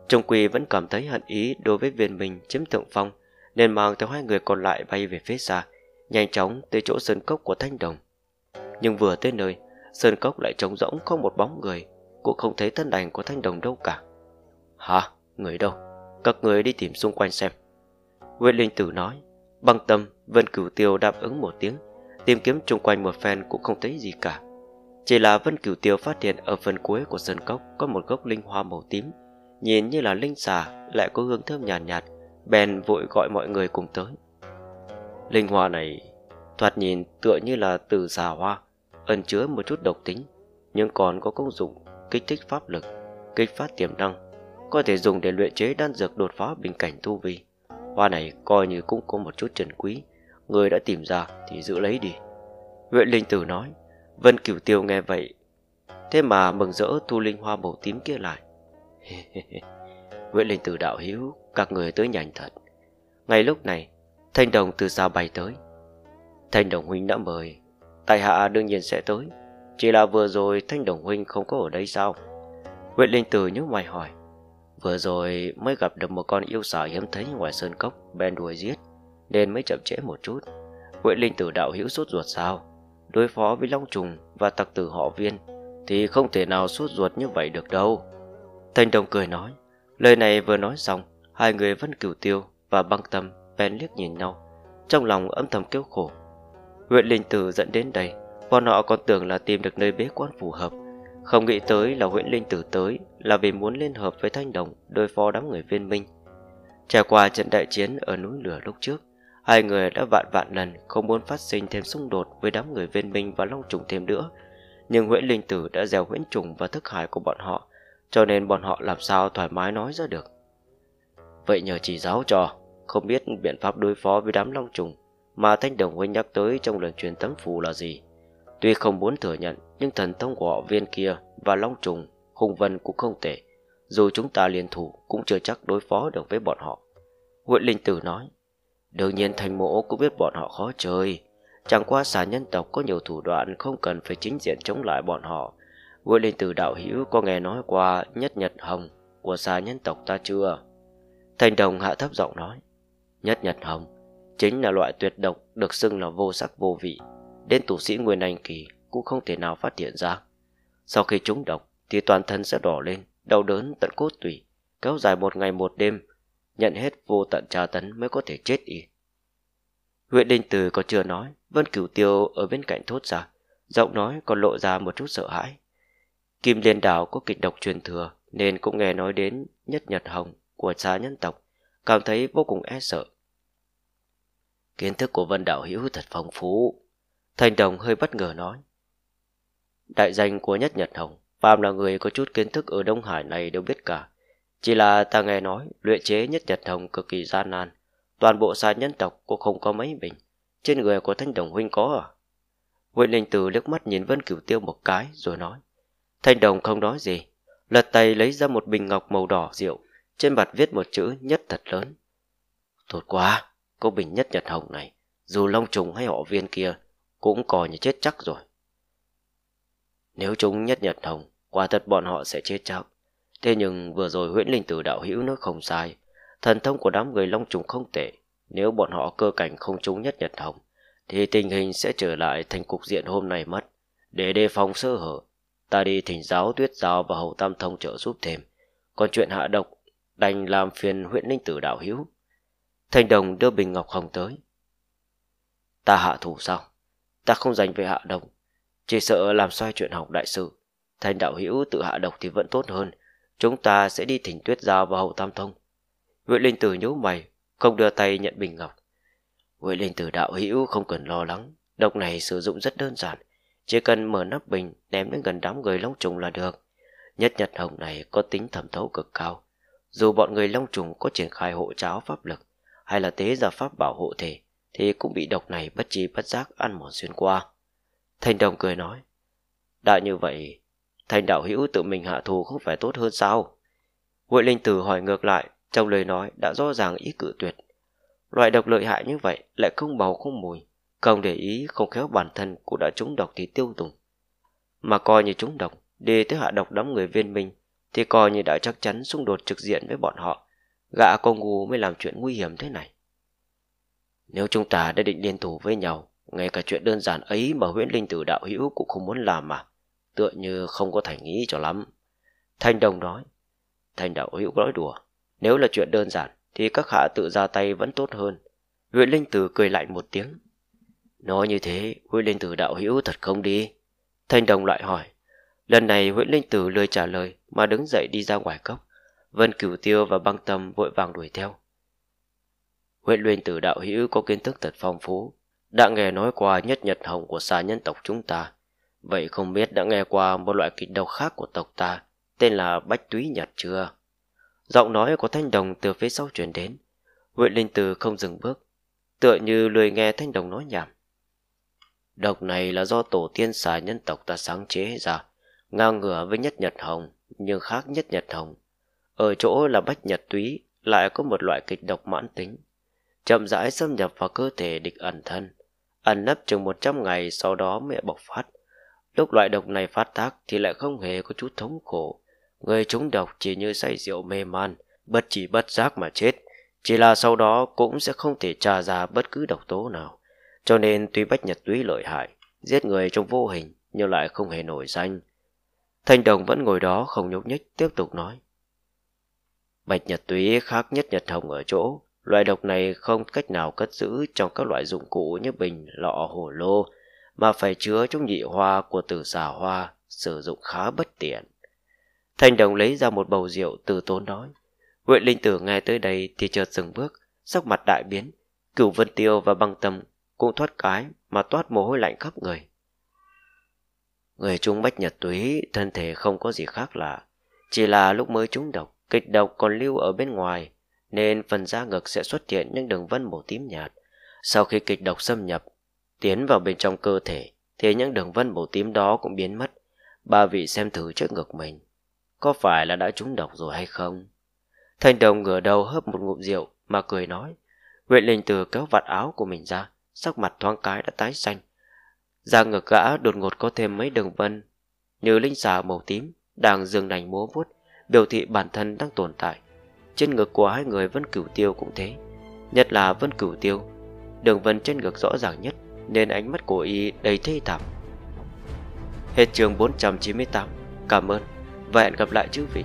Trung Quỳ vẫn cảm thấy hận ý đối với viên minh chiếm thượng phong, nên mang theo hai người còn lại bay về phía xa, nhanh chóng tới chỗ sơn cốc của thanh đồng. Nhưng vừa tới nơi, sơn cốc lại trống rỗng không một bóng người, cũng không thấy thân ảnh của thanh đồng đâu cả. Hả? Người đâu? Các người đi tìm xung quanh xem. Nguyễn Linh Tử nói, băng tâm, Vân Cửu Tiêu đáp ứng một tiếng, tìm kiếm chung quanh một phen cũng không thấy gì cả. Chỉ là Vân Cửu Tiêu phát hiện ở phần cuối của sân cốc có một gốc linh hoa màu tím, nhìn như là linh xà, lại có hương thơm nhàn nhạt, nhạt, bèn vội gọi mọi người cùng tới. Linh hoa này thoạt nhìn tựa như là từ xà hoa, ẩn chứa một chút độc tính, nhưng còn có công dụng kích thích pháp lực, kích phát tiềm năng, có thể dùng để luyện chế đan dược đột phá bình cảnh tu vi. Hoa này coi như cũng có một chút trần quý, người đã tìm ra thì giữ lấy đi. Vệ linh tử nói, Vân Cửu Tiêu nghe vậy, thế mà mừng rỡ thu linh hoa màu tím kia lại. Vệ linh tử đạo hiếu, các người tới nhanh thật. Ngay lúc này, Thanh Đồng từ xa bay tới. Thanh Đồng Huynh đã mời, tại hạ đương nhiên sẽ tới. Chỉ là vừa rồi Thanh Đồng Huynh không có ở đây sao? Nguyễn Linh Tử nhớ ngoài hỏi. Vừa rồi mới gặp được một con yêu xà hiếm thấy ngoài sơn cốc, bèn đuổi giết, nên mới chậm trễ một chút. Nguyệt Linh Tử đạo hữu sốt ruột sao? Đối phó với Long Trùng và tặc tử họ viên, thì không thể nào suốt ruột như vậy được đâu. Thanh Đồng cười nói, lời này vừa nói xong, hai người Vân Cửu Tiêu và Băng Tâm bèn liếc nhìn nhau, trong lòng âm thầm kêu khổ. Huyện Linh Tử dẫn đến đây, bọn họ còn tưởng là tìm được nơi bế quan phù hợp, không nghĩ tới là huyện Linh Tử tới là vì muốn liên hợp với Thanh Đồng đối phó đám người viên minh. Trải qua trận đại chiến ở núi lửa lúc trước, hai người đã vạn vạn lần không muốn phát sinh thêm xung đột với đám người viên minh và Long Trùng thêm nữa. Nhưng Nguyễn Linh Tử đã gieo huyễn trùng và thức hải của bọn họ, cho nên bọn họ làm sao thoải mái nói ra được. Vậy nhờ chỉ giáo cho, không biết biện pháp đối phó với đám Long Trùng mà Thanh Đồng Huynh nhắc tới trong lần truyền tấm phù là gì. Tuy không muốn thừa nhận, nhưng thần thông của họ viên kia và Long Trùng, Hùng Vân cũng không tệ. Dù chúng ta liên thủ cũng chưa chắc đối phó được với bọn họ. Nguyễn Linh Tử nói, đương nhiên thành mộ cũng biết bọn họ khó chơi. Chẳng qua xà nhân tộc có nhiều thủ đoạn không cần phải chính diện chống lại bọn họ. Nguyễn Linh Tử đạo hữu có nghe nói qua nhất nhật hồng của xà nhân tộc ta chưa? Thành đồng hạ thấp giọng nói, nhất nhật hồng chính là loại tuyệt độc được xưng là vô sắc vô vị đến tù sĩ Nguyên Anh Kỳ cũng không thể nào phát hiện ra. Sau khi trúng độc thì toàn thân sẽ đỏ lên, đau đớn tận cốt tủy, kéo dài một ngày một đêm, nhận hết vô tận tra tấn mới có thể chết y. Huyện đình Từ còn chưa nói, Vân Cửu Tiêu ở bên cạnh thốt ra, giọng nói còn lộ ra một chút sợ hãi. Kim Liên Đảo có kịch độc truyền thừa nên cũng nghe nói đến nhất nhật hồng của xa nhân tộc, cảm thấy vô cùng e sợ. Kiến thức của Vân Đạo Hữu thật phong phú, Thanh Đồng hơi bất ngờ nói. Đại danh của Nhất Nhật Hồng, Phạm là người có chút kiến thức ở Đông Hải này đều biết cả. Chỉ là ta nghe nói luyện chế Nhất Nhật Hồng cực kỳ gian nan. Toàn bộ xa nhân tộc cũng không có mấy bình. Trên người của Thanh Đồng Huynh có à? Nguyễn Linh Tử liếc mắt nhìn Vân Cửu Tiêu một cái rồi nói. Thanh Đồng không nói gì. Lật tay lấy ra một bình ngọc màu đỏ rượu. Trên mặt viết một chữ nhất thật lớn. Tốt quá, có bình nhất nhật hồng này. Dù long trùng hay họ viên kia cũng coi như chết chắc rồi. Nếu chúng nhất nhật hồng, quả thật bọn họ sẽ chết chắc. Thế nhưng vừa rồi huyễn linh tử đạo hữu nói không sai, thần thông của đám người long trùng không tệ. Nếu bọn họ cơ cảnh không trúng nhất nhật hồng, thì tình hình sẽ trở lại thành cục diện hôm nay mất. Để đề phòng sơ hở, ta đi thỉnh giáo tuyết giáo và hầu tam thông trợ giúp thêm. Còn chuyện hạ độc, đành làm phiền huyện linh tử đạo hữu. Thành đồng đưa bình ngọc hồng tới. Ta hạ thủ sao? Ta không dành về hạ độc Chỉ sợ làm xoay chuyện học đại sự Thành đạo hữu tự hạ độc thì vẫn tốt hơn. Chúng ta sẽ đi thỉnh tuyết giao và hậu tam thông. Nguyễn Linh Tử nhíu mày, Không đưa tay nhận bình ngọc. Nguyễn Linh Tử đạo hữu không cần lo lắng, Độc này sử dụng rất đơn giản. Chỉ cần mở nắp bình, ném đến gần đám người long trùng là được. Nhất nhật hồng này có tính thẩm thấu cực cao. Dù bọn người long trùng có triển khai hộ cháo pháp lực, Hay là tế giả pháp bảo hộ thể thì cũng bị độc này bất chi bất giác ăn mòn xuyên qua. Thanh Đồng cười nói, đã như vậy, Thanh đạo hữu tự mình hạ thù không phải tốt hơn sao? Nguyễn Linh Tử hỏi ngược lại, trong lời nói đã rõ ràng ý cự tuyệt. Loại độc lợi hại như vậy lại không màu không mùi, không để ý không khéo bản thân cũng đã trúng độc thì tiêu tùng. Mà coi như trúng độc, đi tới hạ độc đám người viên minh, thì coi như đã chắc chắn xung đột trực diện với bọn họ. Gã con ngu mới làm chuyện nguy hiểm thế này. Nếu chúng ta đã định liên thủ với nhau, ngay cả chuyện đơn giản ấy mà huyễn linh tử đạo hữu cũng không muốn làm mà. Tựa như không có thành ý cho lắm. Thanh Đồng nói. Thanh đạo hữu nói đùa. Nếu là chuyện đơn giản, thì các hạ tự ra tay vẫn tốt hơn. Huyễn linh tử cười lạnh một tiếng. Nói như thế, huyễn linh tử đạo hữu thật không đi. Thanh Đồng lại hỏi. Lần này huyễn linh tử lười trả lời mà đứng dậy đi ra ngoài cốc. Vân Cửu Tiêu và Băng Tâm vội vàng đuổi theo. Huyện luyện tử đạo hữu có kiến thức thật phong phú, đã nghe nói qua nhất nhật hồng của xa nhân tộc chúng ta. Vậy không biết đã nghe qua một loại kịch độc khác của tộc ta, tên là Bách Túy Nhật chưa? Giọng nói của Thanh Đồng từ phía sau truyền đến. Huyện Linh Tử không dừng bước, tựa như lười nghe Thanh Đồng nói nhảm. Độc này là do tổ tiên xà nhân tộc ta sáng chế ra, ngang ngửa với nhất nhật hồng, nhưng khác nhất nhật hồng. Ở chỗ là bách nhật túy lại có một loại kịch độc mãn tính, chậm rãi xâm nhập vào cơ thể địch ẩn thân, ẩn nấp chừng 100 ngày sau đó mới bộc phát. Lúc loại độc này phát tác thì lại không hề có chút thống khổ. Người trúng độc chỉ như say rượu mê man, bất chỉ bất giác mà chết. Chỉ là sau đó cũng sẽ không thể trả ra bất cứ độc tố nào. Cho nên tuy Bách Nhật Túy lợi hại, giết người trong vô hình nhưng lại không hề nổi danh. Thanh đồng vẫn ngồi đó không nhúc nhích tiếp tục nói. Bạch nhật túy khác nhất nhật hồng ở chỗ, loại độc này không cách nào cất giữ trong các loại dụng cụ như bình, lọ, hồ lô, mà phải chứa trong nhị hoa của tử xà hoa, sử dụng khá bất tiện. Thanh đồng lấy ra một bầu rượu từ tốn nói. Nguyện linh tử nghe tới đây thì chợt dừng bước, sắc mặt đại biến. Cửu vân tiêu và băng tâm cũng thoát cái mà toát mồ hôi lạnh khắp người. Người chúng bách nhật túy, thân thể không có gì khác lạ. Chỉ là lúc mới trúng độc, kịch độc còn lưu ở bên ngoài, nên phần da ngực sẽ xuất hiện những đường vân màu tím nhạt. Sau khi kịch độc xâm nhập, tiến vào bên trong cơ thể, thì những đường vân màu tím đó cũng biến mất. Ba vị xem thử trước ngực mình, có phải là đã trúng độc rồi hay không? Thanh đồng ngửa đầu hớp một ngụm rượu mà cười nói. Nguyện linh từ kéo vạt áo của mình ra, sắc mặt thoáng cái đã tái xanh. Da ngực gã đột ngột có thêm mấy đường vân, như linh xà màu tím, đang dường nành múa vuốt, biểu thị bản thân đang tồn tại. Trên ngực của hai người Vân Cửu Tiêu cũng thế, nhất là Vân Cửu Tiêu. Đường vân trên ngực rõ ràng nhất, nên ánh mắt của y đầy thê thảm. Hết chương 498, cảm ơn và hẹn gặp lại chư vị.